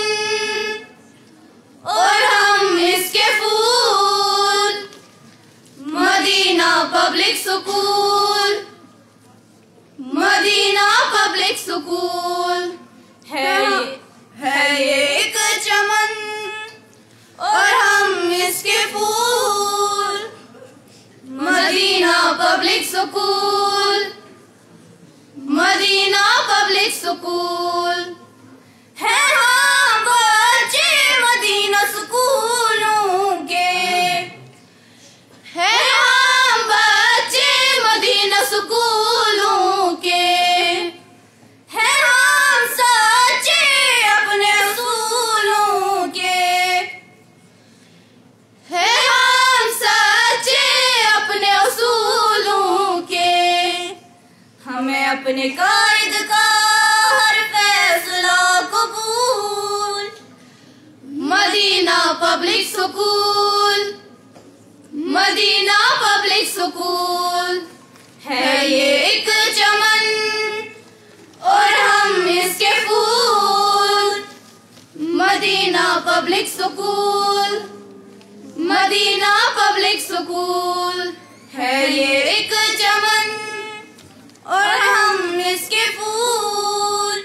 और हम इसके फूल। Madina public school, Madina public school. है है ये एक चमन, और हम इसके फूल। Madina public school. Madina public school. है हम बच्चे मदीना स्कूलों। अपने कायद का हर फैसला कबूल। Madina public school. Madina public school. है ये एक चमन, और हम इसके फूल। Madina public school. Madina public school. है ये एक चमन और हम इसके फूल।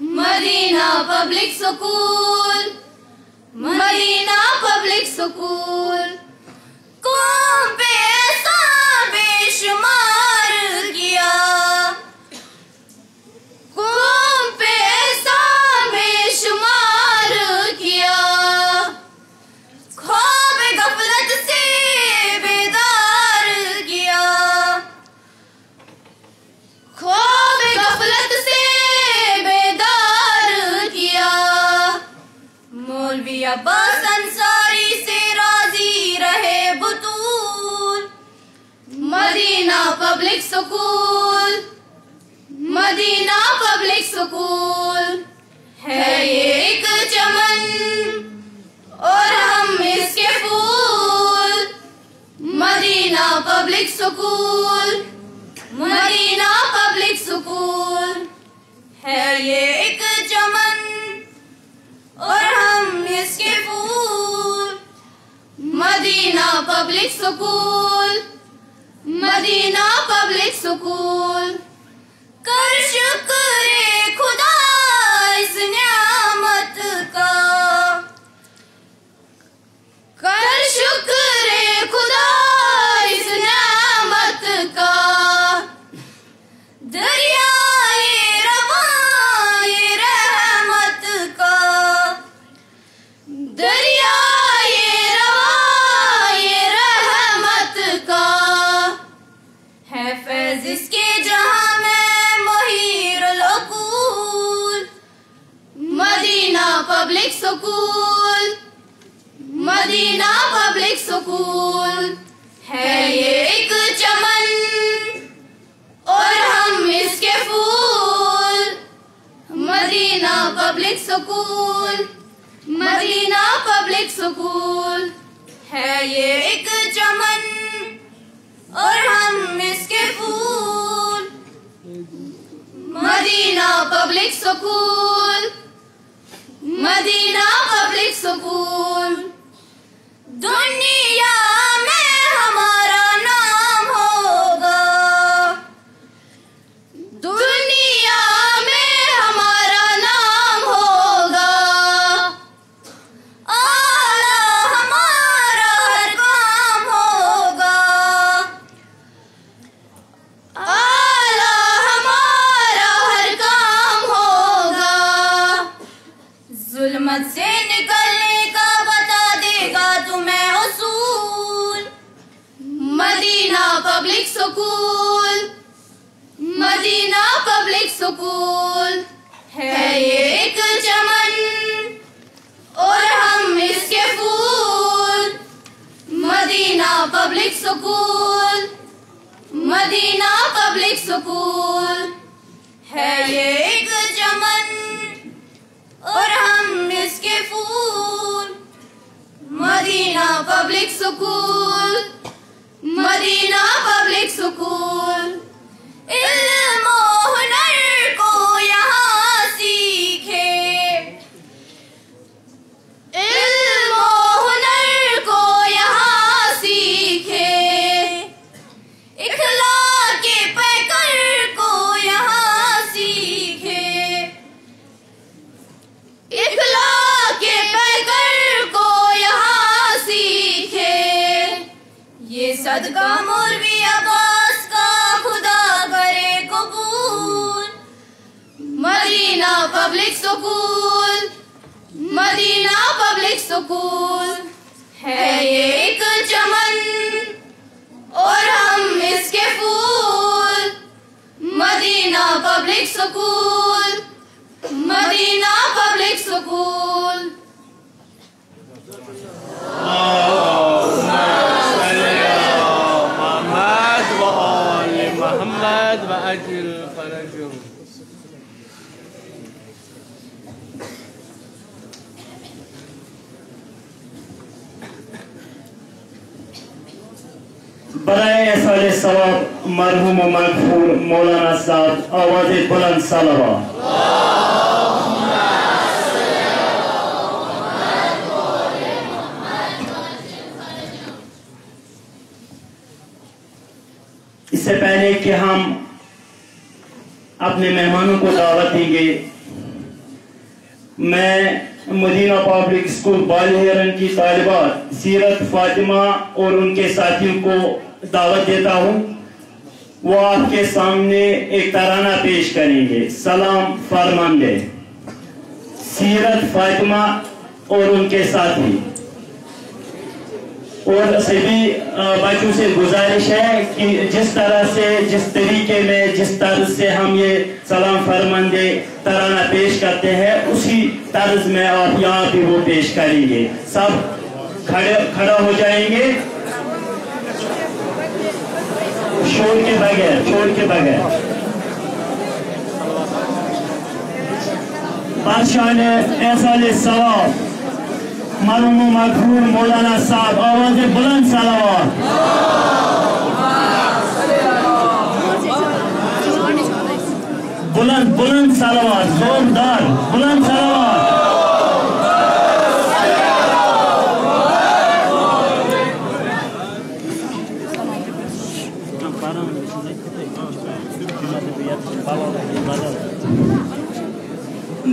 Madina public school. Madina public school. कौन पे ऐसा बेशुमार? Public school. Madina public school. है ये एक चमन, और हम इसके फूल। Madina public school. Madina public school. है ये एक चमन, और हम इसके फूल। Madina public school. Madina public school. कर शुक्र खुदा इस नियामत का। कर शुक्र public school. Madina public school. है ये एक चमन, और हम इसके फूल। Madina public school. Madina public school. है ये एक चमन, और हम इसके फूल। Madina public school. Madina public school. Madina public school Madina public school. एक चमन और हम इसके फूल। Madina public school Madina public school. साल सवाब मरहूम मगफूर मौलाना साहब आवाज़ बुलंद सलवा इससे पहले कि हम अपने मेहमानों को दावत देंगे, मैं मदीना पब्लिक स्कूल बालहेरन की तालिबात, सीरत फातिमा और उनके साथियों को दावत देता हूँ। वो आपके सामने एक तराना पेश करेंगे। सलाम फरमांदे सीरत फातिमा और उनके साथी। और सभी बच्चों से गुजारिश है कि जिस तरह से, जिस तरीके में, जिस तर्ज से हम ये सलाम फरमंदे तराना पेश करते हैं, उसी तर्ज में आप यहाँ पे वो पेश करेंगे। सब खड़े, खड़ा हो जाएँगे। शोर के बगैर शोर के बगैर बादशाह ऐसा ले सवाब मरहूम मखबूल मौलाना साहब, आवाज़ बुलंद सलावात। बुलंद बुलंद सलावात, जोरदार, बुलंद सलावात।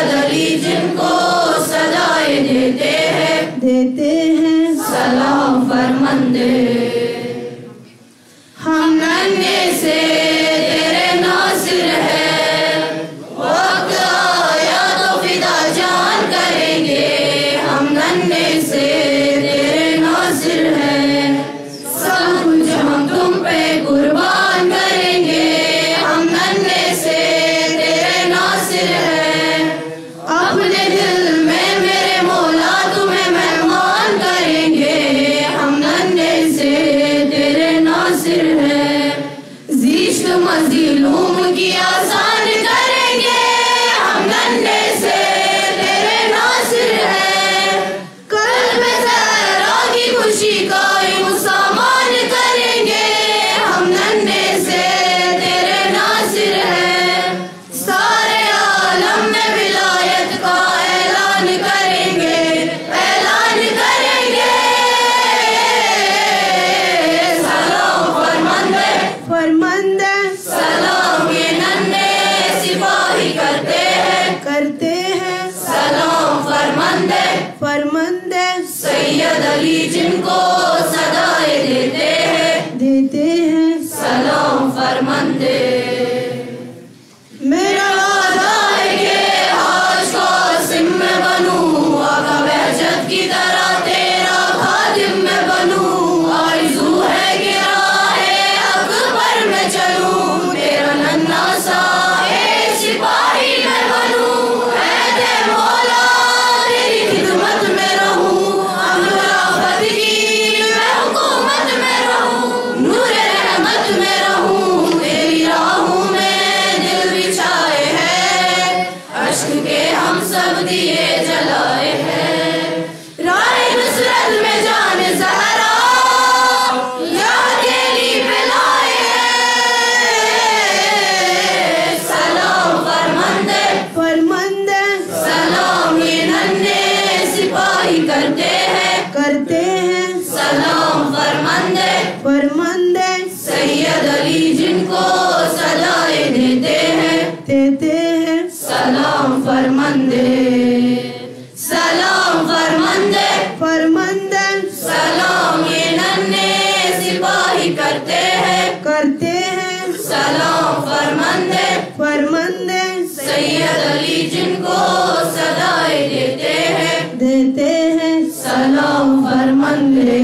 अली जिनको सजाए देते हैं। देते हैं। सलाम फरमंदे सैयद अली जिनको सदाए देते हैं देते हैं सलाम फरमंदे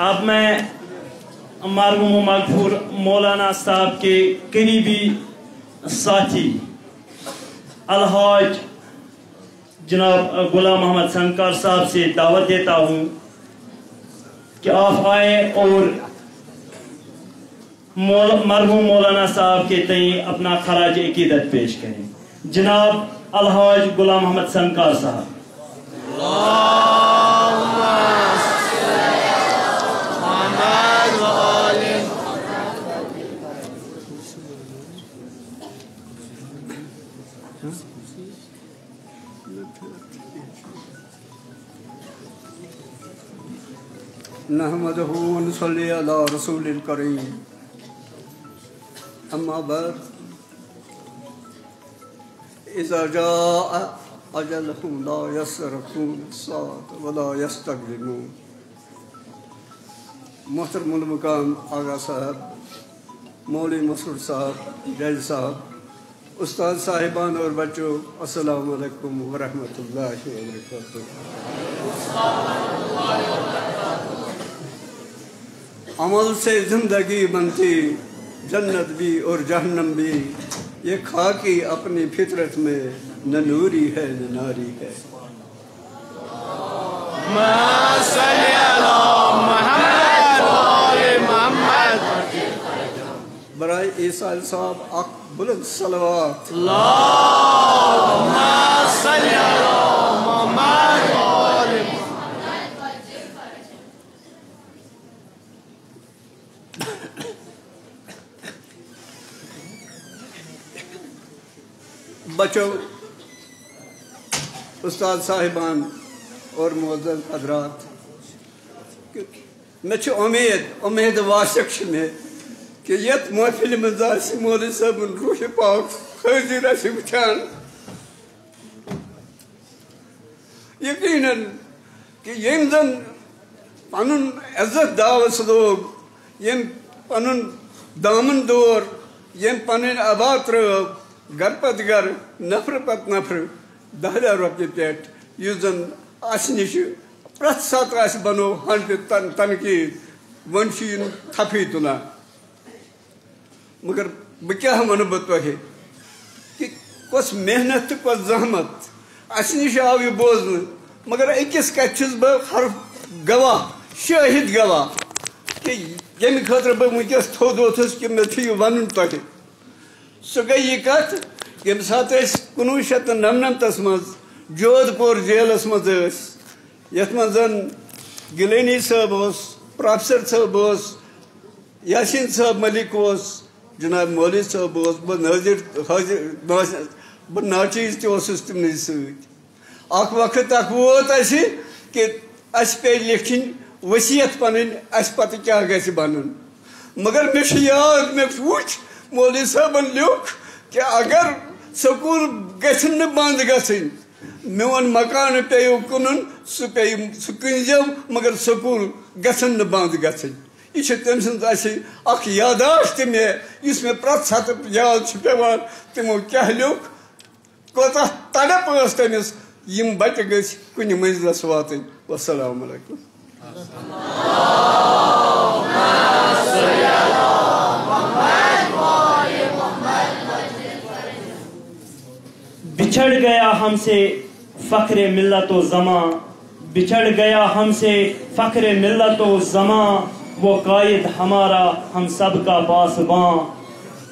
अब मैं मरहूम मगफूर मौलाना साहब के करीबी साथी अलहाज जनाब गुलाम मोहम्मद संकार साहब से दावत देता हूँ कि आप आए और मौल, मरहूम मौलाना साहब के तई अपना खराज अकीदत पेश करें। जनाब अलहाज गुलाम मोहम्मद संकार साहब। नहमदहू नसल्ली अला अजलहुम ला यसरफून सात वला यस्तकदिमून मोहतरमुल मुकाम आगा साहब, मौली मसूर साहब जज साहब, उस्ताद साहिबान और बच्चों, अस्सलाम वालेकुम वरहमतुल्लाहि वबरकातुहू अमल से ज़िंदगी बनती जन्नत भी और जहन्नम भी। ये खाकी अपनी फितरत में न नूरी है न नारी है। बराए ईसा साहब अक बुलंद सलवात बच्चों, उस्ताद साहिबान और मोजन हजरात, मे उम्मीद उम्मीद वाशक्ष में कि यत महफिल मज मौलवी साहब रूह पाक हाजिर आसे वुचान यकीनन कि यम जन पन इज़्ज़त दावस लोग यम पन दामन दौर, यम पन आबा त्र घर पत घर नफर पत नफर दह दह रोपये पे जन अस नश प्रत हन तन वन थफी तुलान मगर बह क्या वन बह तुह कि कस मेहनत तो कस जहमत अस नश आव यह बोजन मगर अकिस बह हर गवाह शाहिद गवाह कि ये खतर बह वस थोद वोथस कि मे थी वन तुह सह कथ ये सात कुनवु शत नमनमतस मज जोधपुर जेलस मज मजन गिलेनी साहब प्रोफेसर साहब यासिन साहब मलिक जनाब मौलवी साहब बह नाजिर हाजिर बह नाचीज तमन सख वक्त अख वोत कि अस पे लिखन, वसीयत पन अस पत क्या गि बन मगर मे याद मे वो मौलवी साहबन लिख कि अगर सकूल गन बंद गन मोन मकान पे कुन पे सह मगर सकूल गन बंद गन यह तम सज यादाश्त मे इस मे प्रत सत याद पे तमो क्या लिख कोता तड़प तमिस यम बच्चे गस कुन मंजिलस वसलाम बिछड़ गया हमसे फ़ख्र मिल्लत जमा। बिछड़ गया हमसे फ़ख्र मिल्लत जमा। वो कायद हमारा हम सब का पासबां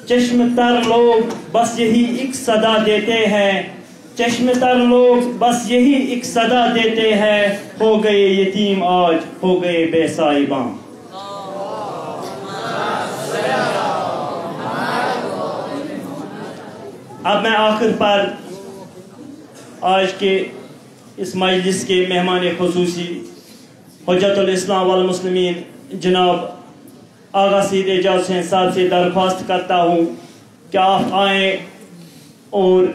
चश्म तर लोग बस यही एक सदा देते हैं। चश्म तर लोग बस यही एक सदा देते हैं। हो गए यतीम आज, हो गए बेसाइबां अब मैं आखिर पर आज के इस मजलिस के मेहमान खसूसी हजरतुल्लाम वालमसलमिन जनाब आगा सीद एजाज हुसैन साहब से दरख्वास्त करता हूँ कि आप आए और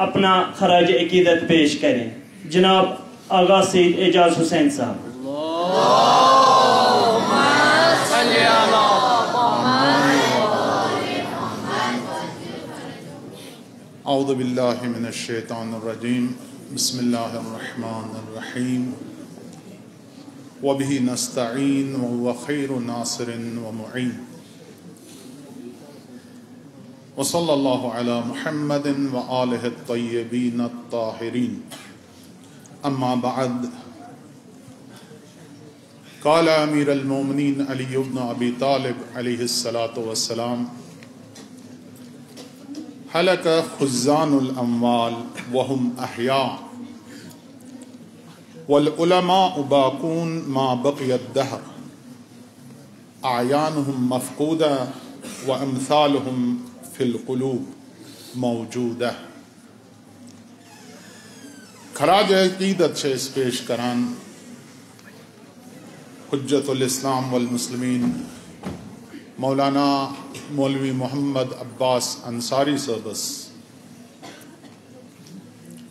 अपना खराज अकीदत पेश करें। जनाब आगा सईद एजाज हुसैन साहब। अउदबिल्लिमिनशैतानरजीम बसमीम वबी नस्तीन व खैर नासरिन व मुइन वसल्ला महमद व आल तय्यबीन ताहरीन अम्मा बाद काला अमीर अलमोमिन अली अबी तालिब अलैहिस्सलातु वस्सलाम हलक खुजानमवाल वहम अहया वलमा उबाकून मा बक़ियत दहर आयान हम मफकूदा व अमसाल हम फ़िलकलूब मौजूद खराज अकीदत से पेश करान हजतुल्स्लाम वलमसलमिन मौलाना मौलवी मोहम्मद अब्बास अंसारी सबस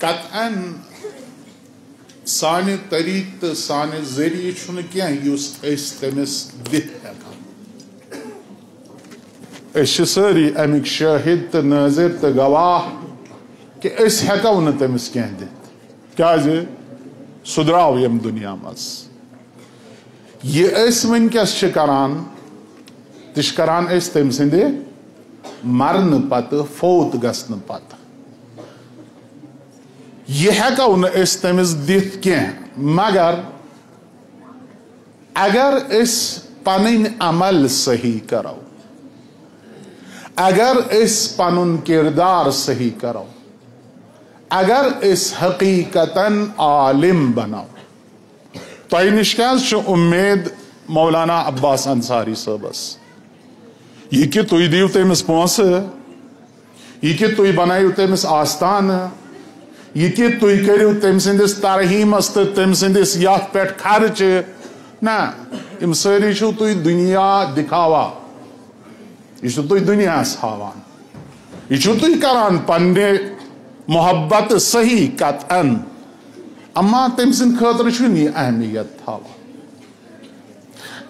कतन सान तरीक तो सान ज़रिए दित सारी अमिक शाहिद तो नाजिर तो गवाह कि हेको न तमिस क्या दित क्या यम दुनिया मज यह वनकस तह करान तम सद मरन पत फोत गसन पत यह तमिस कह मगर अगर पन अमल सही पन किरदार सही हकीकतन आलिम बनो तह नश उम्मीद मौलाना अब्बास अंसारी यह कि तुम दिव तमिस पोस यह कि तुम बनायु तमिस आस्थान यह कि तुम करो तम सदिस तरहीमस तो तम सदिस यथ पे खर्च ना यम सारी तुम दुनिया दिखावा यह तुम दुनियास हावान यह तुम करान पन्ने मोहब्बत सही कतन अम्मा तम सद खतर अहमियत थावान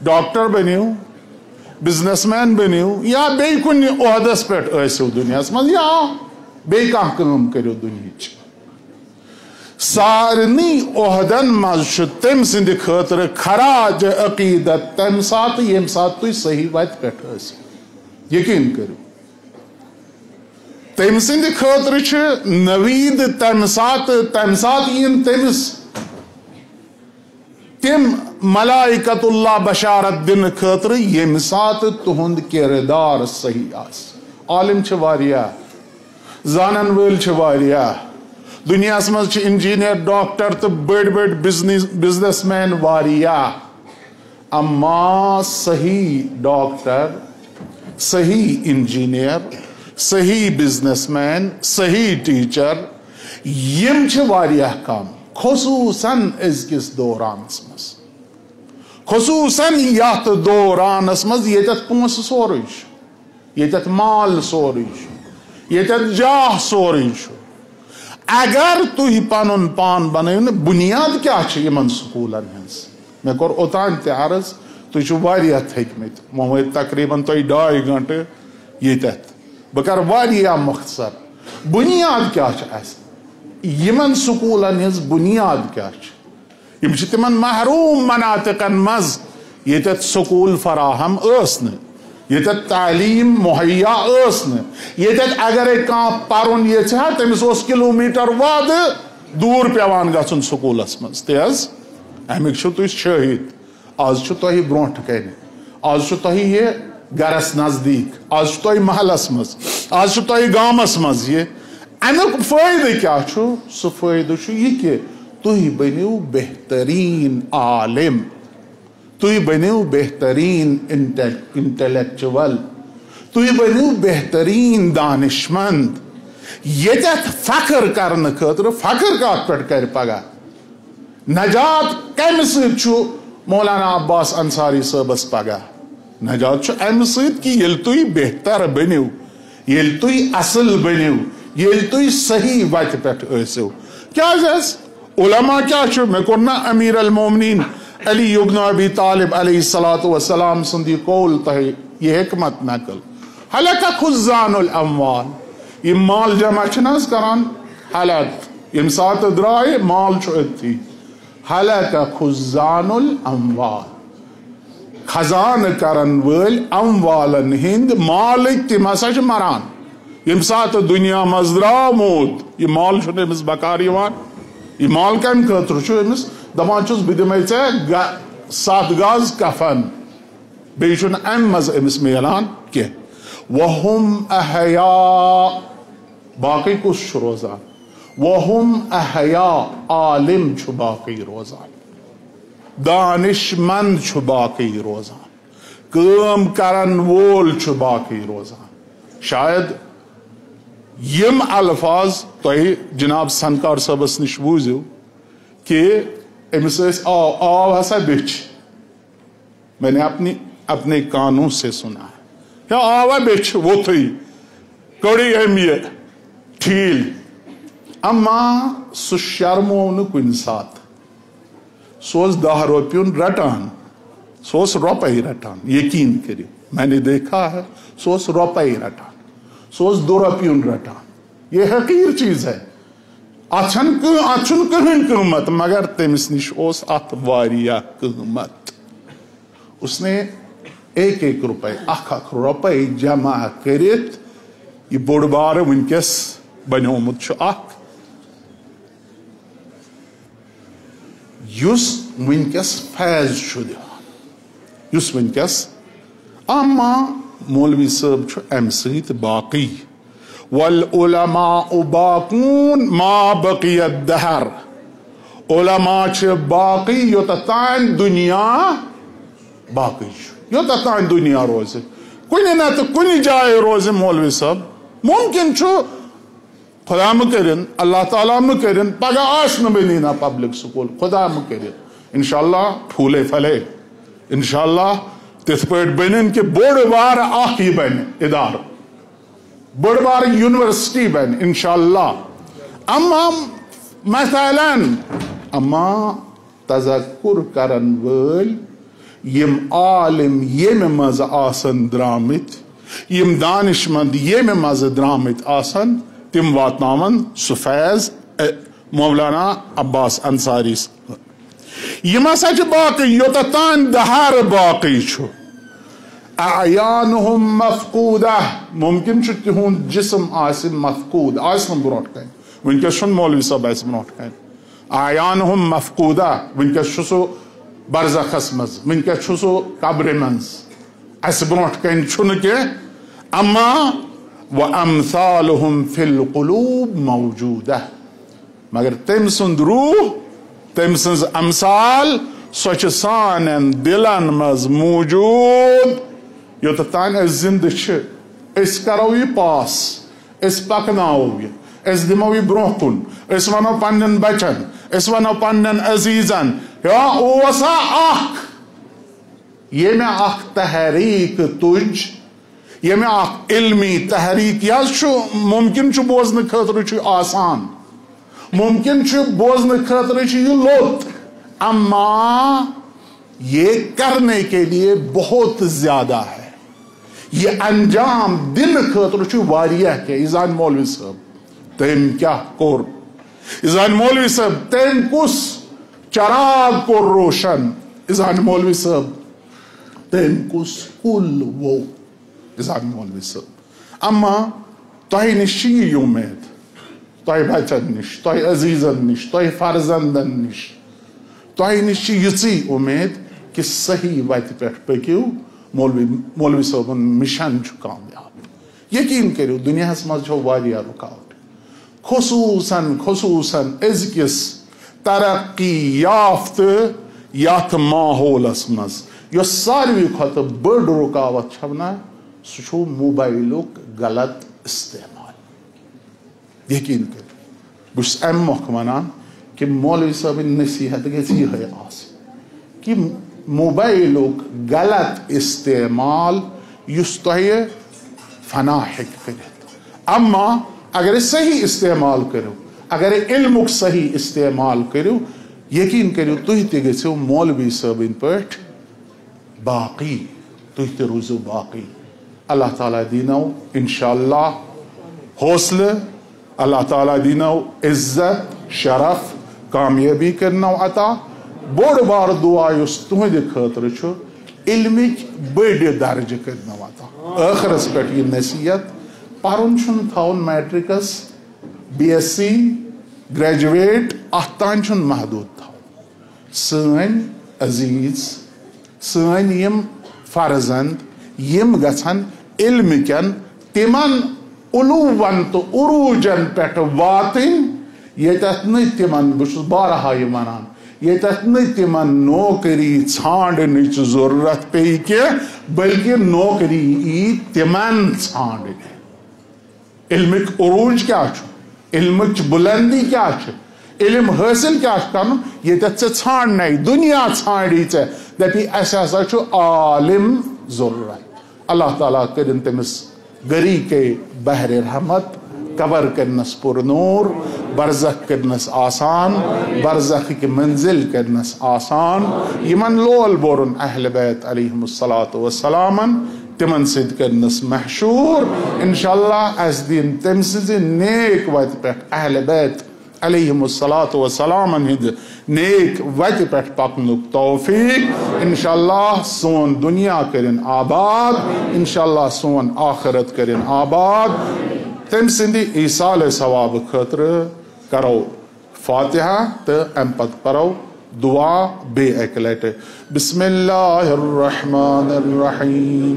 तम सात यम सात तुम आलिम बनो आलिम माना क्या यह अमाम लगित गन यह अबा कबा गन लगित ना आलिम माना कि इल्म हासिल करित इल्मस सही तरीकस मज पकनावन वोल आलिम बाअमल तुम इंजीनियर बनियो डॉक्टर बनियो बिजनेसमैन बनियो या बे कुन ओहदस पे दुनिया मज या बे कम करो दुनिया सारनी ओहदन मज तम सद खतर खराज अकीदत तम सात यम सात तुम सही वत पे यकीन करो तम सद खतर नवीद तम सात तम सात इन तमिस तिम मलाइकतुल्ला बशारत दिन खतर यम सात तुहद किरदार सही आस आलिम जानन वल दुनिया मज इंजीनियर डॉक्टर तो बड़ बड़ बिज़नेस बिजनेसमैन अम्मा सही डॉक्टर सही इंजीनियर सही बिजनेसमैन सही टीचर यम कम खसूसन अजकिस दौरानस मज खसूसन यथ दौरानस मज ये पोस सोरे ये माल सोरे ये जाह सोरे अगर तुम पन पान बनो बुनियाद क्या स्कूलन मे कोर ओतान तर्ज तुम थकमत वो तकरीबन तुम डाई गंटे ये बह कर मुख्तर बुनियाद क्या इन स्कूलन हज बुनियाद क्या तिम महरूम मनातिकन मज ये स्कूल फराहम ये तालीम मुहैया ये अगर कह पुन ये तमिस किलोमीटर वाद दूर पेवान गन स्कूलस मज तेज अमिक तुम शहीद आज तुह ब्रो कन आज तुह ये गरस नज़दीक आज तुह महलस मज आज तुह गामस अमुक फ़ायदे क्या सह फ़ायदे यह बनो बेहतरीन इंटेलेक्चुअल तुम बनो बेहतरीन दानिशमंद ये फखर कत पगह नजात कम सौलाना अब्बास अंसारी सबस पगह नजात अम बेहतर बनो ये सही वत पे क्या उलमा क्या मे कोर ना अमीर अलमोमिन अली युबन अबी तालिब सलात वसलाम सुंद कौल तह यह हमत नकल हलक खुजान अमवाल। यह माल जमा करान हलक। यम सात द्राय माल अथी हलक खुजान अमवाल। खजान करन वल अमवालन हिंद मालिक तम हसा मरान। यम सात दुनिया मज द्राव मोत यह माल अमिस बकार यह माल कम खतर अमिस दपान बह दिमे ऐ सत गज कफन। बेन अम मज मिलान कह बाकी कुछ रोजान वहुम अहया आलिम बाकी रोजान। दानिशमंद बाकी रोजान। कम करन बाकी रोजान। शायद यम अल्फाज तुह जनाब सनकार सबस नश बूजो कि अमिस आव आव हसा बिछ मैंने अपनी, अपने कानों से सुना है। क्या आवा बिछ वो थी। कड़ी अम ये ठील अम्मा सह शर्मो कुन सात सह दह रुपयुन रटान। सह रुपये रटान। यकीन करो मैंने देखा है सह रुपये रटान। सह दो रुपयुन रटान ये हकीर चीज़ है। अन कहें कमत मगर तमिस नश अत कमत उसने एक एक रुपये अख अख रुपये जमा कर बोड़ बार वनकस बनोमुत वनकस फैज दिवान वनकस अम्मा मौलवी साहब छु अमि सहित बाकी। वल उलमा बाकून मा बकियत दहर। उलमा छ, बाकी योत तान दुनिया, बाकी छु। योत तान दुनिया रोज। कुन न तो कुन जाए रोज, मौलवी साहब। मुमकिन छु। खुदा म करिन, अल्लाह ताला म करिन पगह आस न बनी ना पब्लिक स्कूल खुदा म करिन। इंशाल्लाह फूले फले। तिथ पे बन कि बोड़ बार अख बन, इदार। बार यूनिवर्सिटी बन, इंशाल्लाह। अम्मा, मसलन। अम्मा, तजक्कुर करन वल। यम आलिम येम मज आसन द्रामित। यम दानिशमंद येम मज द्रामित आसन। तिम वातनावन सुफैज मौलाना अब्बास अंसारी यम हसा बाकी योत तान दहार बाकी अयान मफकूदा मुमकिन तिहुंद जिसम आस मफकूद आस ब्रोट कन वनकस मौलवी साहब आस ब्रोट कन आयान मफकूदा वनकस सो बरजखस मज वनकस सो कब्र मज अस ब्रोट कन कह अमा व अमसाल फिलकलूब मौजूदा मगर तम सुंद रूह तम सज अमसाल सो सान दिलन मज मौजूद योत तान जिंद करो यह पास पकनो यह दिमो यह ब्रो कुन वनो पन्न बचन वनो पन्न अजीजन ओसा ये मे तहरीक तुज ये मे इल्मी तहरीक यह मुमकिन बोजन खतर आसान मुमकिन बोजन खतर लोत अम्मा, ये करने के लिए बहुत ज़्यादा है। ये अंजाम दिन खतर इजान मौलवी साहब तम क्या कोर? इजान मौलवी साहब तम कुस चराग को रोशन। इजान मौलवी साहब तम कुस कुल वो। इजान मौलवी साहब, अम्मा, तह नश उम्मीद तह बचन तह अजीजन नश उम्मीद कि मौलवी साहब मिशन कामयाब यकीन करो दुनिया मज रुकावट खसूसन खसूसन अजकिस तरक्की याफ्त यथ माहौलस मज सारवी खत बड़ रुकावट छना सह मोबाइल गलत इस्तेमाल यकीन कर कि मौलवी साहब नसीहत गई कि मोबाइल गलत इस्तेमाल तह फना कर अम्मा अगर सही इस्तेमाल करो अगर इल्मुक सही इस्तेमाल करो करो तुह तु त अल्लाह ताला दीनो इनशाला अल्लाह ताला दीनो इज़्ज़त शरफ कामयाबी करनो अता बोड़ बार दुआ उस तुहद खतर इलमिक बड़ दर्ज कर आखरस पे यह नसीहत पुन थवन matrics B S C graduate अत तान महदूद थवन सन अज़ीज़ सन यम फर्जंद यम गन इलमिकन तिमन उलूवन तो उरूजन पे वातन ये तिमन बहुत बारहा यह वनान यतत तिम नौकरी छान ज़रूरत पे कह बल्कि नौकरी ई तिम छान इलमिक उरूज क्या इलमिच बुलंदी क्या इलम हासिल क्या कर ये छान दुनिया छानी ऐ दपी असा आलिम ज़रूरत अल्लाह ताला कर तमिस गरी के बहर रहमत कबर करनस पुरनूर बरजख करनस आसान बरजख की मंजिल करनस आसान यमन लोल बोरन अहल बैत अलैहिस्सलात वसलामन तिमन सिद करनस महशूर अस दिन तम सज नेक वत पे अहल बैत हिंद नेक वत पे पकनुक तौफीक। इंशाल्लाह सोन दुनिया करिन आबाद। इंशाल्लाह सोन आखिरत करिन आबाद। तम सि ईसाल सवाब खतर करो। फातिहा तो अम पत परो। दुआ बे एक लटे बिस्मिल्लाहिर्रहमानिर्रहीम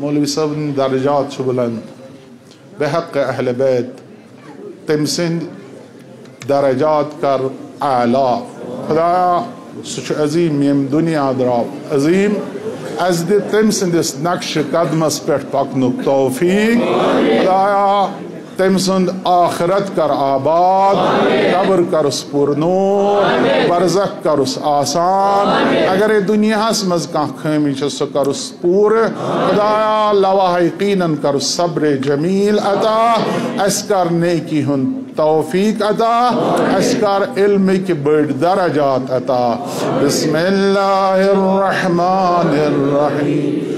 मौलवी सब दर्जात छ बुलंद बेहक अहल बैत तम दर्जात कर आला खुदाया सह अजीम यम दुनिया द्राव अजीम अस दि तम सिंदिस नक्श कदमस पे पकनुक तौफीक खुदाया तम सुंद आखरत कर आबाद कब्र कर पुरनूर बरजक कर आसान अगर दुनिया मज कह खमी सह कर पूर खुदाया लवाह यकीन कर सब्र जमील अता अस कर नेकी हुन तौफीक अता अस कर इल्म के बड़ दरजात अता बिस्मिल्लाहिर्रहमानिर्रहीम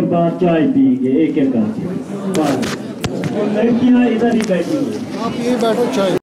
और बाहर चाय पियेंगे एक एक करके। लड़कियाँ इधर ही बैठी आप ये बैठो चाय।